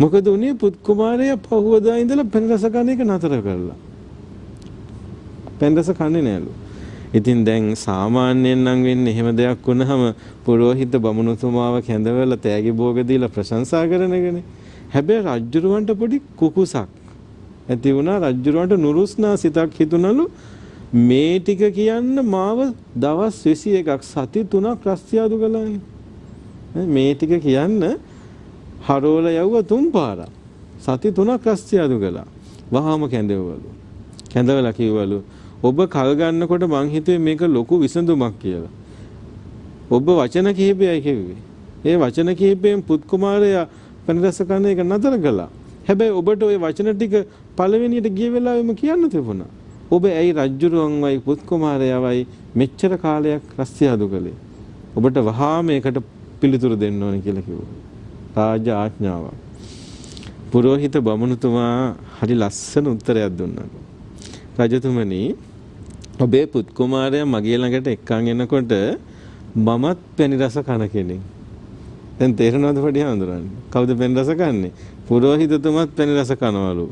S1: මොකද උනේ පුත් කුමාරයා පහුවදා ඉඳලා පැණි රස කන එක නතර කළා. පැණි රස කන්නේ නෑලු. ඉතින් දැන් සාමාන්‍යයෙන් නම් වෙන්නේ එහෙම දෙයක් වුණාම පුරোহিত බමුණුතුමාව කැඳවලා තෑගි භෝග දීලා ප්‍රශංසා කරන එකනේ. හැබැයි රජුරවන්ට පොඩි කුකුසක් ඇති වුණා රජුරවන්ට නුරුස්නා සිතක් හිතුණලු මේ ටික කියන්න මාව දවස් 21ක් සති 3ක් රස්තියාදු කළානේ. මේ ටික කියන්න හරෝල යවුව තුන් පාරක්. සති 3ක් රස්තියාදු කළා. වහාම කැඳවවලු. කැඳවලා කිව්වලු ඔබ කල් ගන්නකොට මං හිතුවේ මේක ලොකු විසඳුමක් කියලා. ඔබ වචන කිහිපයයි කිව්වේ. ඒ වචන කිහිපයෙන් පුත් කුමාරයා පෙනරස කරන එක නතර කළා. හැබැයි ඔබට ওই වචන ටික පළවෙනියට ගිය වෙලාවෙම කියන්න තිබුණා. ඔබ ඇයි රජ්ජුරුවන්වයි පුත් කුමාරයාවයි මෙච්චර කාලයක් රස්තියාදු කළේ? ඔබට වහා මේකට පිළිතුරු දෙන්න ඕනේ කියලා කිව්වා. රාජ ආඥාවක්. පුරෝහිත බමුණුතුමා හරි ලස්සන උත්තරයක් දුන්නා. රජතුමනි ඔබේ පුත් කුමාරයා මගේ ළඟට එක්කන් එනකොට මමත් පැණි රස කන කෙනෙක්. දැන් තේරෙනවද පොඩි හඳුරන්නේ? කවුද පැණි රස කන්නේ? පුරোহিতතුමත් පැණි රස කනවලු.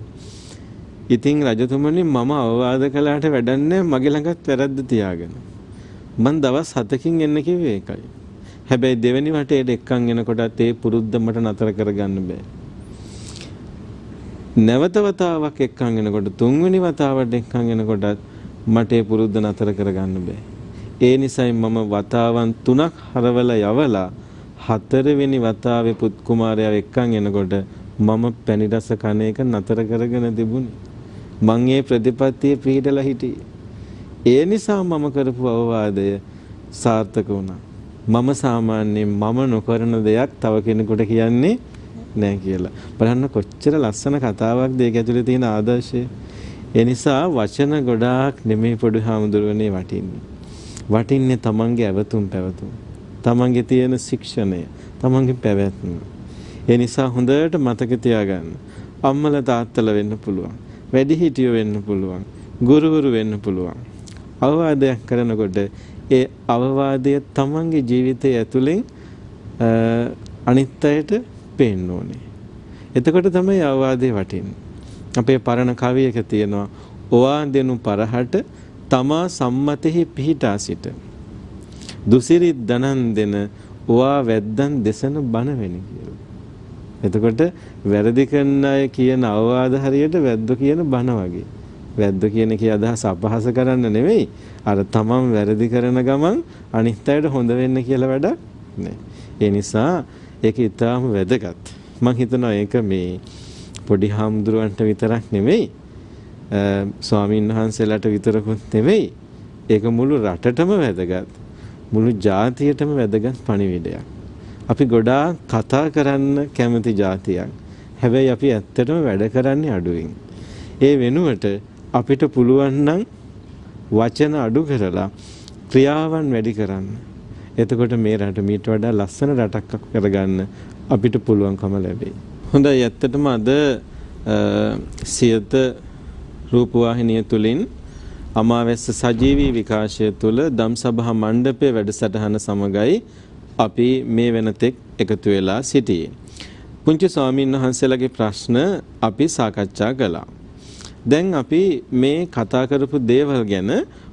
S1: ඉතින් රජතුමනි මම අවවාද කළාට වැඩන්නේ මගේ ළඟත් වැරද්ද තියාගෙන. මං දවස් 7කින් එන්න කිව්වේ ඒකයි. හැබැයි දෙවෙනි වටේට එක්කන් එනකොටත් ඒ පුරුද්ද මට නතර කරගන්න බෑ. නැවත වතාවක් එක්කන් එනකොට තුන්වෙනි වතාවට එක්කන් එනකොටත් මට ඒ පුරුද්ද නතර කරගන්න බෑ. ඒ නිසයි මම වතාවන් තුනක් හරවලා යවලා හතරවෙනි වතාවේ පුත් කුමාරයාව එක්කන් එනකොට මම පැණි රස කන එක නතර කරගෙන තිබුණේ. මං ඒ ප්‍රතිපත්තිය පිළිදලා හිටියේ. ඒ නිසා මම කරපු අවවාදය සාර්ථක වුණා. මම සාමාන්‍යයෙන් මම නොකරන දෙයක් තව කෙනෙකුට කියන්නේ නැහැ කියලා. බලන්න කොච්චර ලස්සන කතාවක්ද ඒක ඇතුලේ තියෙන ආදර්ශය. ඒ නිසා වචන ගොඩාක් නෙමෙයි පොඩි හාමුදුරුවනේ වටින්නේ. වටින්නේ තමන්ගේ ඇවතුම් පැවතුම්. තමන්ගේ තියෙන ශික්ෂණය, තමන්ගේ පැවැත්ම. ඒ නිසා හොඳට මතක තියාගන්න. අම්මලා තාත්තලා වෙන්න පුළුවන්. වැඩිහිටියෝ වෙන්න පුළුවන්. ගුරුවරු වෙන්න පුළුවන්. අවවාදයක් කරනකොට ඒ අවවාදය තමන්ගේ ජීවිතය ඇතුලෙන් අනිත් අයට පේන්න ඕනේ. එතකොට තමයි අවවාදේ වටින්නේ. අපේ පරණ කවියක තියෙනවා ඔවා දෙනු පරහට තමා සම්මතෙහි පිහිටා සිට. දුසිරිත් දනන් දෙන ඔවා වැද්දන් දෙසන බන වෙනි කියලා. එතකොට වැරදි කරන අය කියන අවවාද හරියට වැද්ද කියන බන වගේ. වැද්ද කියන එකේ අදහස අපහාස කරන්න නෙවෙයි. අර තමන් වැරදි කරන ගමන් අනිත් අයට හොඳ වෙන්න කියලා වැඩක් නෑ. ඒ නිසා ඒක ඊටාම වැදගත්. මම හිතනවා ඒක මේ පොඩි හාමුදුරුවන්ට විතරක් නෙවෙයි ස්වාමීන් වහන්සේලාට විතරකුත් නෙවෙයි ඒක මුළු රටටම වැදගත්. මුළු ජාතියටම වැදගත් පණිවිඩයක්. අපි ගොඩාක් කතා කරන්න කැමති ජාතියක්. හැබැයි අපි ඇත්තටම වැඩ කරන්නේ අඩුවෙන්. ඒ වෙනුවට අපිට පුළුවන් නම් වචන අඩු කරලා ක්‍රියාවන් වැඩි කරන්න. එතකොට මේ රට මීට වඩා ලස්සන රටක් කරගන්න අපිට පුළුවන්කම ලැබෙයි. හොඳයි ඇත්තටම අද සියත රූපවාහිනිය තුලින් අමාවැස්ස සජීවී විකාශය තුල දම්සභා මණ්ඩපයේ වැඩසටහන සමගයි අපි මේ වෙනතෙක් එකතු වෙලා සිටියේ. පුංචි ස්වාමීන් වහන්සේලාගේ ප්‍රශ්න අපි සාකච්ඡා කළා. දැන් අපි මේ කතා කරපු දේවල් ගැන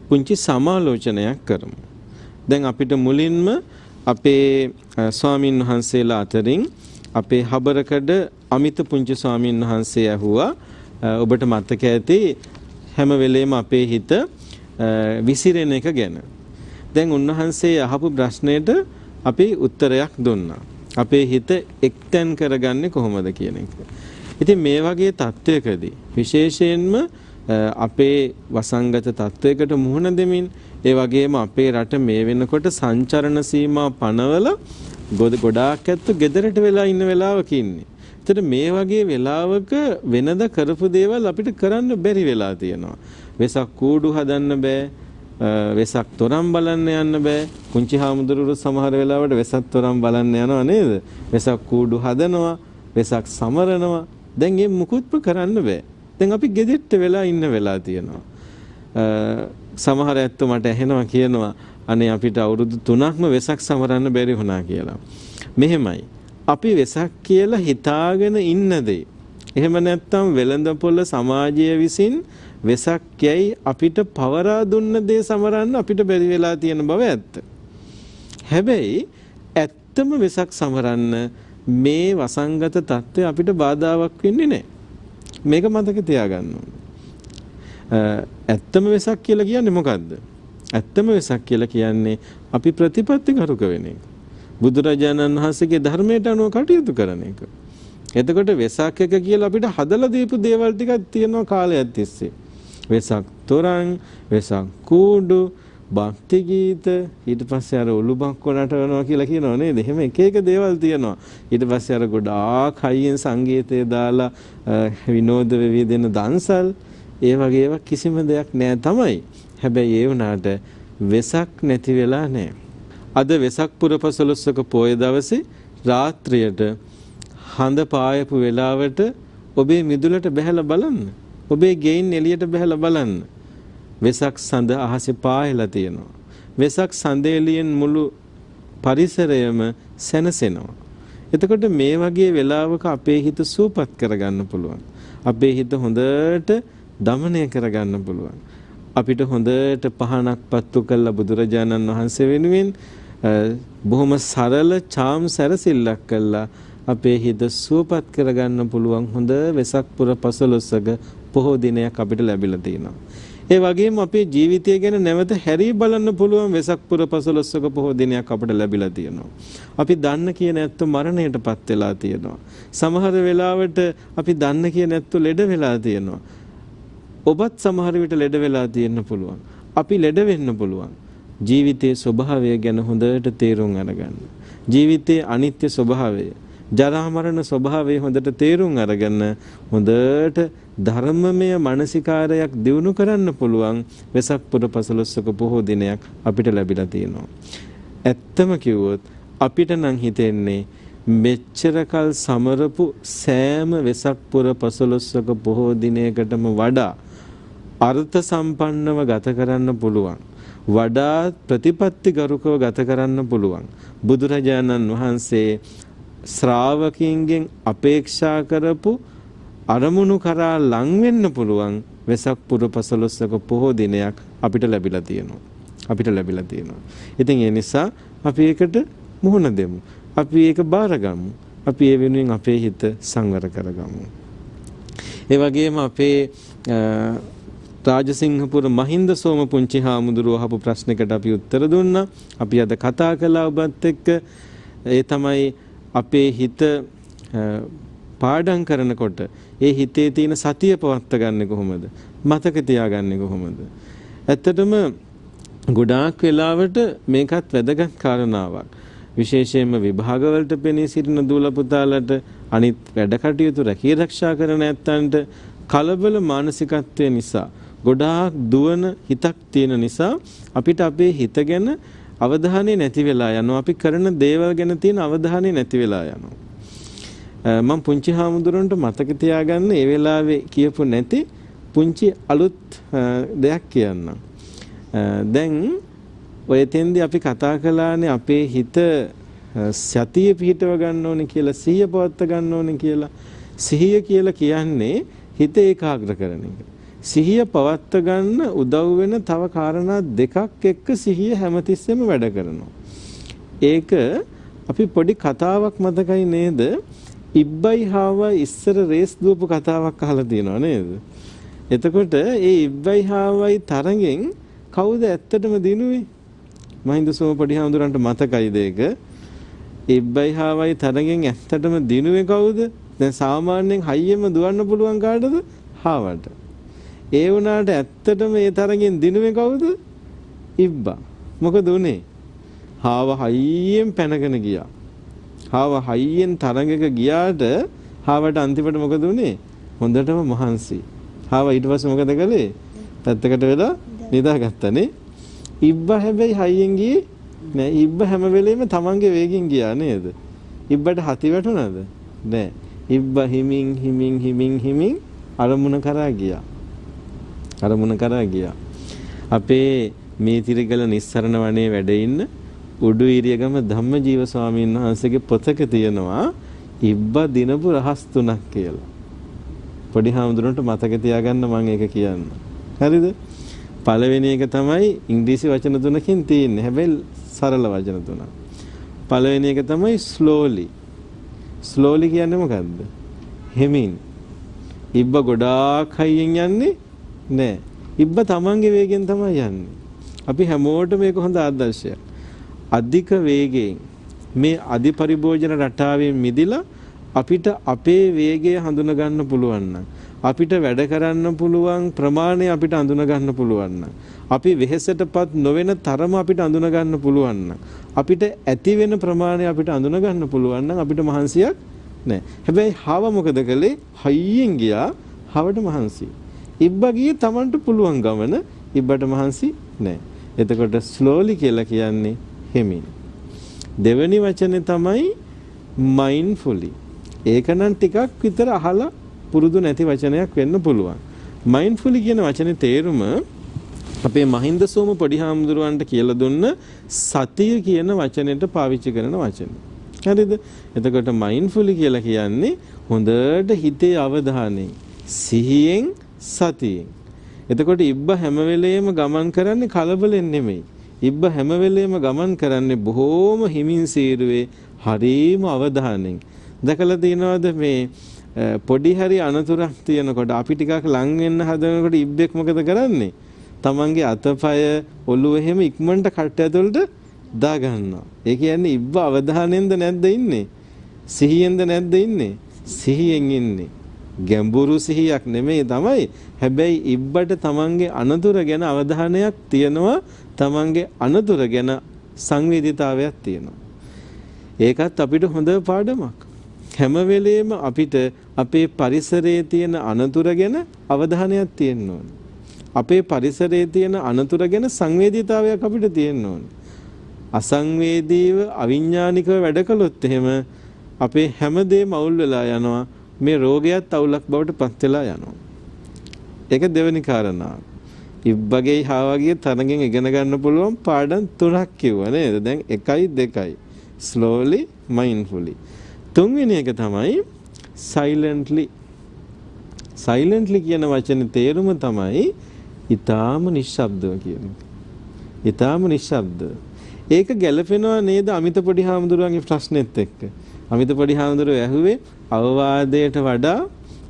S1: පුංචි සමාලෝචනයක් කරමු. දැන් අපිට මුලින්ම අපේ ස්වාමින් වහන්සේලා අතරින් අපේ හබරකඩ අමිත පුංචි ස්වාමින් වහන්සේ ඇහුවා ඔබට මතක ඇති හැම වෙලේම අපේ හිත විසිරෙන එක ගැන. දැන් උන්වහන්සේ අහපු ප්‍රශ්නෙට අපි උත්තරයක් දුන්නා. අපේ හිත එක්තැන් කරගන්නේ කොහොමද කියන එක. ඉතින් මේ වගේ තත්වයකදී විශේෂයෙන්ම අපේ වසංගත තත්වයකට මුහුණ දෙමින් ඒ වගේම අපේ රට මේ වෙනකොට සංචරණ සීමා පනවල ගොඩාක් ඇත්තු ගෙදරට වෙලා ඉන්න වෙලාවක ඉන්නේ. එතකොට මේ වගේ වෙලාවක වෙනද කරපු දේවල් අපිට කරන්න බැරි වෙලා තියෙනවා. වෙසක් කූඩු හදන්න බෑ. වෙසක් තොරම් බලන්න යන්න බෑ. කුංචි හාමුදුරුවෝ සමහර වෙලාවට වෙසක් තොරම් බලන්න යනවා නේද? වෙසක් කූඩු හදනවා, වෙසක් සමරනවා. දැන් මේ මුකුත්ම කරන්න බෑ. දැන් අපි ගෙදෙට්ට වෙලා ඉන්න වෙලා තියෙනවා. සමහර ඇත්තෝ මට ඇහෙනවා කියනවා අනේ අපිට අවුරුදු 3ක්ම වෙසක් සමරන්න බැරි වුණා කියලා. මෙහෙමයි. අපි වෙසක් කියලා හිතාගෙන ඉන්න දේ. එහෙම නැත්නම් වෙළඳපොළ සමාජය විසින් වෙසක් යයි අපිට පවරා දුන්න දේ සමරන්න අපිට බැරි වෙලා තියෙන බව ඇත්ත. හැබැයි ඇත්තම වෙසක් සමරන්න මේ වසංගත தත්ත්වය අපිට බාධාවක් වෙන්නේ නැහැ. මේක මතක තියාගන්න ඇත්තම වෙසක් කියලා කියන්නේ මොකද්ද? ඇත්තම වෙසක් කියලා කියන්නේ අපි ප්‍රතිපත්ති කරුක වෙන එක. බුදුරජාණන් වහන්සේගේ ධර්මයට අනුව කටයුතු කරන එක. එතකොට වෙසක් එක කියලා අපිට හදලා දීපු දේවල් ටිකක් තියෙනවා කාලයක් තිස්සේ. වෙසක් තොරන්, වෙසක් කූඩු, භක්ති ගීත ඊට පස්සේ අර ඔලු බක්කො නටනවා කියලා කියනවා නේද? එහෙම එක එක දේවල් තියෙනවා. ඊට පස්සේ අර ගොඩාක් හයියෙන් සංගීතය දාලා විනෝද වෙවි දෙන දන්සල් ඒ වගේ ඒවා කිසිම දෙයක් නෑ තමයි. හැබැයි ඒ වුණාට වෙසක් නැති වෙලා නෑ. අද වෙසක් පුර පසළොස්වක පෝය දවසේ රාත්‍රියට හඳ පායපු වෙලාවට ඔබේ මිදුලට බැහැලා බලන්න. ඔබේ ගෙයින් එළියට බැහැලා බලන්න. වෙසක් සඳ අහසේ පායලා තියෙනවා. වෙසක් සඳේලියෙන් මුළු පරිසරයම සැනසෙනවා. එතකොට මේ වගේ වෙලාවක අපේ හිත සූපත් කරගන්න පුළුවන්. අපේ හිත හොඳට දමනය කරගන්න පුළුවන්. අපිට හොඳට පහනක් පත්තු කළා බුදුරජාණන් වහන්සේ වෙනුවෙන් බොහොම සරල චාම් සැරසිල්ලක් කළා අපේ හිත සුවපත් කරගන්න පුළුවන් හොඳ වෙසක් පුර පසළොස්වක පොහෝ දිනයක් අපිට ලැබිලා තියෙනවා. ඒ වගේම අපේ ජීවිතය ගැන නැවත හැරී බලන්න පුළුවන් වෙසක් පුර පසළොස්වක පොහෝ දිනයක් අපිට ලැබිලා තියෙනවා. අපි දන්න කියන ඇත්ත මරණයටපත් වෙලා තියෙනවා. සමහර වෙලාවට අපි දන්න කියන ඇත්ත ලෙඩ වෙලා තියෙනවා. ඔබත් සමහර විට ලෙඩ වෙලා තියෙන්න පුළුවන්. අපි ලෙඩ වෙන්න පුළුවන්. ජීවිතයේ ස්වභාවය ගැන හොඳට තේරුම් අරගන්න. ජීවිතයේ අනිත්‍ය ස්වභාවය ජරා මරණ ස්වභාවය හොඳට තේරුම් අරගෙන හොඳට ධර්මමය මානසිකාරයක් දියුණු කරන්න පුළුවන් වෙසක් පුර පසළොස්වක පොහෝ දිනයක් අපිට ලැබිලා තියෙනවා. ඇත්තම කිව්වොත් අපිට නම් හිතෙන්නේ මෙච්චර කල් සමරපු සෑම වෙසක් පුර පසළොස්වක පොහෝ දිනයකටම වඩා අර්ථ සම්පන්නව ගත කරන්න පුළුවන්. වඩා ප්‍රතිපත්ති ගරුකව ගත කරන්න පුළුවන්. බුදුරජාණන් වහන්සේ ශ්‍රාවකින්ගෙන් අපේක්ෂා කරපු අරමුණු කරා ලං වෙන්න පුළුවන් වෙසක් පුර පසළොස්වක පොහෝ දිනයක් අපිට ලැබිලා තියෙනවා. අපිට ලැබිලා තියෙනවා. ඉතින් ඒ නිසා අපි ඒකට මුහුණ දෙමු. අපි ඒක බාරගමු. අපි ඒ වෙනුවෙන් අපේ හිත සංවර කරගමු. ඒ වගේම අපේ රාජසිංහපුර මහින්ද සෝම පුංචි හාමුදුරුව අහපු ප්‍රශ්නයකට අපි උත්තර දුන්නා. අපි අද කතා කළා ඔබත් එක්ක. ඒ තමයි අපේ හිත පාඩම් කරනකොට ඒ හිතේ තියෙන සතිය පවත්ත ගන්න කොහොමද? මතක තියාගන්නේ කොහොමද? ඇත්තටම ගොඩාක් වෙලාවට මේකත් වැදගත් කාරණාවක්. විශේෂයෙන්ම විභාගවලට පෙනී සිටින දූල පුතාලට අනිත් වැඩ කටයුතු රැකී ආරක්ෂා කරන ඇත්තන්ට කලබල මානසිකත්වය නිසා ගොඩාක් දුවන හිතක් තියෙන නිසා අපිට අපේ හිත ගැන අවධානය නැති වෙලා යනවා. අපි කරන දේවල් ගැන තියෙන අවධානය නැති වෙලා යනවා. මම පුංචි හාමුදුරන්ට මතක තියාගන්න ඒ වෙලාවේ කියපු නැති පුංචි අලුත් දෙයක් කියන්නම්. දැන් ඔය තෙන්දී අපි කතා කළානේ අපේ හිත සතිය පිහිටව ගන්න ඕනේ කියලා සිහිය පවත්ව ගන්න ඕනේ කියලා. සිහිය කියලා කියන්නේ හිත ඒකාග්‍ර කරන එක. සිහිය පවත්ව ගන්න උදව් වෙන තව කාරණා දෙකක් එක්ක සිහිය හැමතිස්සෙම වැඩ කරනවා. ඒක අපි පොඩි කතාවක් මතකයි නේද? ඉබ්බයි හාවයි ඉස්සර රේස් දුවපු කතාවක් අහලා තියෙනව නේද? එතකොට ඒ ඉබ්බයි හාවයි තරගෙන් කවුද ඇත්තටම දිනුවේ? මහින්ද සෝමපඩි හාමුදුරන්ට මතකයිද ඒක? ඉබ්බයි හාවයි තරගෙන් ඇත්තටම දිනුවේ කවුද? දැන් සාමාන්‍යයෙන් හයියෙම දුවන්න පුළුවන් කාටද? හාවට. ඒ වුණාට ඇත්තටම ඒ තරගෙන් දිනුවේ කවුද? ඉබ්බා. මොකද උනේ? හාව හයියෙන් පැනගෙන ගියා. හාව හයියෙන් තරඟක ගියාට හාවට අන්තිමට මොකද උනේ? හොඳටම මහන්සි. හාව ඊට පස්සේ මොකද කළේ? පැත්තකට වෙලා නිදාගත්තනේ. ඉබ්බා හැබැයි හයියෙන් ගියේ නෑ. ඉබ්බා හැම වෙලෙම තමන්ගේ වේගෙන් ගියා නේද? ඉබ්බට හති වැටුණාද? නෑ. ඉබ්බා හිමින් හිමින් හිමින් හිමින් අරමුණ කරා ගියා. අරමුණ කරා ගියා. අපේ මේතිරිගල නිස්සරණ වනේ වැඩ ඉන්න උඩු ඉරියගම ධම්මජීව ස්වාමීන් වහන්සේගේ පොතක තියෙනවා ඉබ්බා දිනපු රහස් තුනක් කියලා. පොඩි හාමුදුරන්ට මතක තියාගන්න මම ඒක කියන්න. හරිද? පළවෙනි එක තමයි ඉංග්‍රීසි වචන තුනකින් තියෙන්නේ. හැබැයි සරල වචන තුනක්. පළවෙනි එක තමයි slowly. slowly කියන්නේ මොකද්ද? හෙමින්. ඉබ්බ ගොඩාක් හයියෙන් යන්නේ නෑ. ඉබ්බ තමන්ගේ වේගෙන් තමයි යන්නේ. අපි හැමෝටම මේක හොඳ ආදර්ශයක්. අධික වේගයෙන් මේ අධි පරිභෝජන රටාවෙන් මිදිලා අපිට අපේ වේගය හඳුන ගන්න පුළුවන් නම් අපිට වැඩ කරන්න පුළුවන් ප්‍රමාණය අපිට අඳුන ගන්න පුළුවන් නම් අපි වෙහෙසටපත් නොවන තරම අපිට අඳුන ගන්න පුළුවන් නම් අපිට ඇති වෙන ප්‍රමාණය අපිට අඳුන ගන්න පුළුවන් නම් අපිට මහන්සියක් නැහැ. හැබැයි හව මොකද කළේ? හයියෙන් ගියා හවට මහන්සි. ඉබ්බා ගියේ Tamanට පුළුවන් ගමන ඉබ්බට මහන්සි නැහැ. එතකොට slowly කියලා කියන්නේ හෙමින්. දෙවෙනි වචනේ තමයි mindfully. ඒක නම් ටිකක් විතර අහලා පුරුදු නැති වචනයක් වෙන්න පුළුවන්. mindfully කියන වචනේ තේරුම අපේ මහින්ද සෝම පොඩි හාමුදුරුවන්ට කියලා දුන්න සතිය කියන වචනෙට පාවිච්චි කරන වචන. හරිද? එතකොට mindfully කියලා කියන්නේ හොඳට හිතේ අවධානය සිහියෙන් සතියෙන්. එතකොට ඉබ්බ හැම වෙලෙම ගමන් කරන්නේ කලබලෙන් නෙමෙයි. ඉබ්බ හැම වෙලෙම ගමන් කරන්නේ බොහෝම හිමින් සීරුවේ හරීම අවධානයෙන්. දැකලා තියෙනවද මේ පොඩි හරි අනතුරක් තියෙනකොට අපි ටිකක් ලං වෙන්න හදනකොට ඉබ්බෙක් මොකද කරන්නේ? තමන්ගේ අතපය ඔළුව එහෙම ඉක්මනට කට්ට ඇතුළට දා ගන්නවා. ඒ කියන්නේ ඉබ්බ අවධානයෙන්ද නැද්ද ඉන්නේ? සිහියෙන්ද නැද්ද ඉන්නේ? සිහියෙන් ඉන්නේ. ගැඹුරු සිහියක් නෙමෙයි තමයි. හැබැයි ඉබ්බට තමන්ගේ අනතුර ගැන අවධානයක් තියෙනවා. තමන්ගේ අනතුර ගැන සංවේදීතාවයක් තියෙනවා. ඒකත් අපිට හොඳ පාඩමක්. හැම වෙලෙම අපිට අපේ පරිසරයේ තියෙන අනතුර ගැන අවධානයක් තියෙන්න ඕනේ. අපේ පරිසරයේ තියෙන අනතුර ගැන සංවේදීතාවයක් අපිට තියෙන්න ඕනේ. අසංවේදීව අවිඥානිකව වැඩ කළොත් එහෙම අපේ හැමදේම අවුල් වෙලා යනවා. මේ රෝගයත් අවුලක් බවට පත් වෙලා යනවා. ඒක දෙවෙනි කාරණාව. ඉබ්බගේ හාවගේ තරගෙන් ඉගෙන ගන්න පුළුවන් පාඩම් තුනක් කිව්වා නේද? දැන් 1යි 2යි. slowly mindfully. තුන්වෙනි එක තමයි silently. silently කියන වචනේ තේරුම තමයි ඊටාම නිශ්ශබ්දව කියන එක. ඊටාම නිශ්ශබ්ද. ඒක ගැළපෙනවා නේද අමිත පොඩි හාමුදුරුවන්ගේ ප්‍රශ්නෙත් එක්ක. අමිත පොඩි හාමුදුරුවෝ ඇහුවේ අවවාදයට වඩා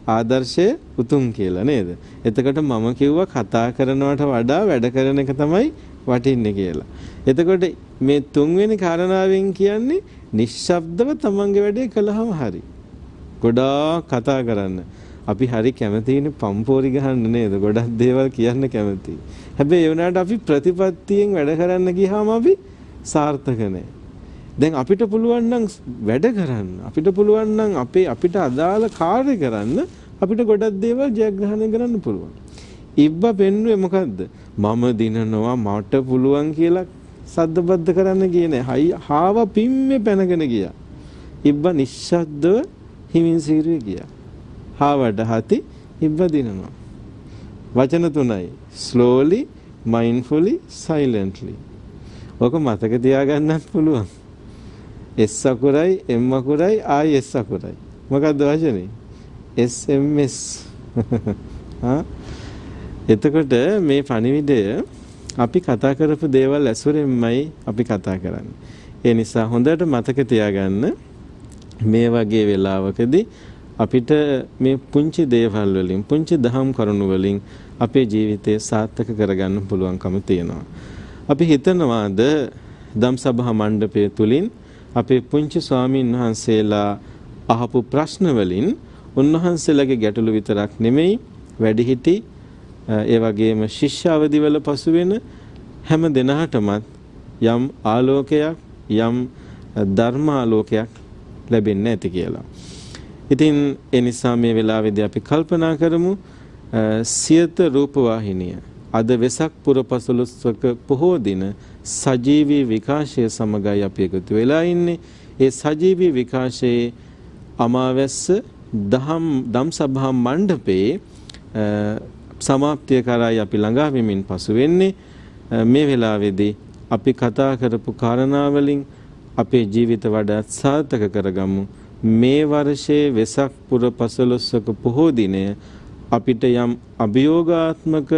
S1: ආදර්ශය උතුම් කියලා නේද? එතකොට මම කිව්වා කතා කරනවට වඩා වැඩ කරන එක තමයි වටින්නේ කියලා. එතකොට මේ තුන්වෙනි කාරණාවෙන් කියන්නේ නිශ්ශබ්දව තමන්ගේ වැඩේ කළාම හරි. ගොඩාක් කතා කරන්න. අපි හරි කැමතිනේ පම්පෝරි ගහන්න නේද? ගොඩක් දේවල් කියන්න කැමතියි. හැබැයි ඒ වුණාට අපි ප්‍රතිපත්තියෙන් වැඩ කරන්න ගියාම අපි සාර්ථක නැහැ. දැන් අපිට පුළුවන් නම් වැඩ කරන්න අපිට පුළුවන් නම් අපේ අපිට අදාළ කාර්ය කරන්න අපිට ගොඩක් දේවල් ජයග්‍රහණය කරන්න පුළුවන්. ඉබ්බ පෙන්වුවේ මොකද්ද? මම දිනනවා මට පුළුවන් කියලා සද්දබද්ද කරන්න ගියේ නෑ. හයි හාව පිම්මේ පැනගෙන ගියා. ඉබ්බ නිශ්ශබ්දව හිමින් සීරුවේ ගියා. හාවට හති ඉබ්බ දිනනවා. වචන තුනයි. slowly, mindfully, silently. ඔක මතක තියාගන්නත් පුළුවන්. S අකුරයි M අකුරයි ආයි S අකුරයි. මොකද්ද වචනේ? SMS. හා එතකොට මේ පණිවිඩය අපි කතා කරපු දේවල් ඇසුරෙන්මයි අපි කතා කරන්නේ. ඒ නිසා හොඳට මතක තියාගන්න මේ වගේ වෙලාවකදී අපිට මේ පුංචි දේවල් වලින් පුංචි දහම් කරුණු වලින් අපේ ජීවිතය සාර්ථක කරගන්න පුළුවන්කම තියෙනවා. අපි හිතනවාද දම්සභා මණ්ඩපය තුලින් අපේ පුංචි ස්වාමින් වහන්සේලා අහපු ප්‍රශ්න වලින් උන්වහන්සේලාගේ ගැටලු විතරක් නෙමෙයි වැඩිහිටි ඒ වගේම ශිෂ්‍ය අවදිවල පසු වෙන හැම දිනහටමත් යම් ආලෝකයක් යම් ධර්මාලෝකයක් ලැබෙන්නේ නැති කියලා. ඉතින් ඒ නිසා මේ වෙලාවේදී අපි කල්පනා කරමු සියත රූපවාහිනිය අද වෙසක් පුර පසළොස්වක පොහෝ දින සජීවී විකාශය සමගයි අපි එකතු වෙලා ඉන්නේ. ඒ සජීවී විකාශයේ අමාවැස්ස දහම් දම් සභා මණ්ඩපේ සමාප්තිය කරයි අපි ළඟා වෙමින් පසු වෙන්නේ මේ වෙලාවේදී අපි කතා කරපු කාරණා වලින් අපේ ජීවිත වඩාත් සාර්ථක කරගමු මේ වර්ෂයේ වෙසක් පුර පසළොස්වක පොහෝ දිනය අපිට යම් අභියෝගාත්මක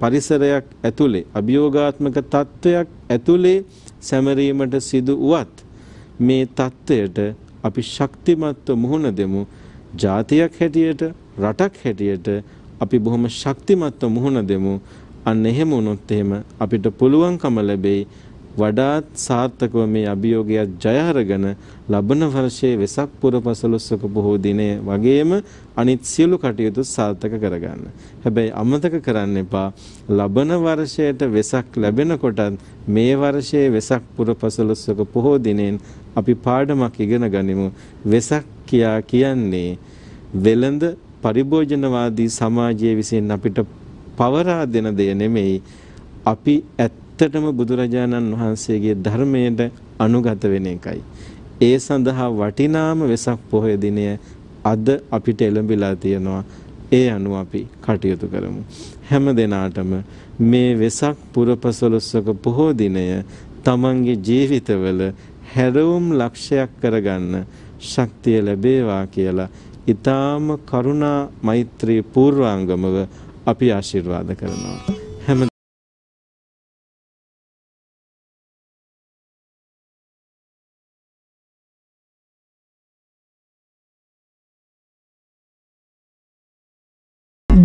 S1: පරිසරයක් ඇතුලේ අභියෝගාත්මක තත්වයක් ඇතුලේ සැමරීමට සිදු වුවත් මේ தත්වයට අපි ශක්තිමත්ව මුහුණ දෙමු. ජාතියක් හැටියට රටක් හැටියට අපි බොහොම ශක්තිමත්ව මුහුණ දෙමු. අන්න එහෙම වුණොත් එහෙම අපිට පුළුවන්කම ලැබෙයි වඩාත් සාර්ථකව මේ අභියෝගයක් ජය අරගෙන ලබන වර්ෂයේ වෙසක් පුර පසළොස්වක බොහෝ දිනය වගේම අනිත් සියලු කටයුතු සාර්ථක කරගන්න. හැබැයි අමතක කරන්න එපා ලබන වර්ෂයට වෙසක් ලැබෙනකොටත් මේ වර්ෂයේ වෙසක් පුර පසළොස්වක බොහෝ දිනෙන් අපි පාඩමක් ඉගෙන ගනිමු. වෙසක් කියා කියන්නේ වෙළඳ පරිභෝජනවාදී සමාජයේ විසින් අපිට පවරා දෙන දෙය නෙමෙයි අපි ඇත්තටම බුදුරජාණන් වහන්සේගේ ධර්මයට අනුගත වෙන එකයි. ඒ සඳහා වටිනාම වෙසක් පොහොය දිනය අද අපිට එළඹිලා තියෙනවා. ඒ අනුව අපි කටයුතු කරමු. හැම දිනාටම මේ වෙසක් පුරපසළොස්වක පොහෝ දිනය තමන්ගේ ජීවිතවල හැරවුම් ලක්ෂයක් කරගන්න ශක්තිය ලැබේවා කියලා ඊ타ම කරුණා මෛත්‍රී පූර්වාංගමව අපි ආශිර්වාද කරනවා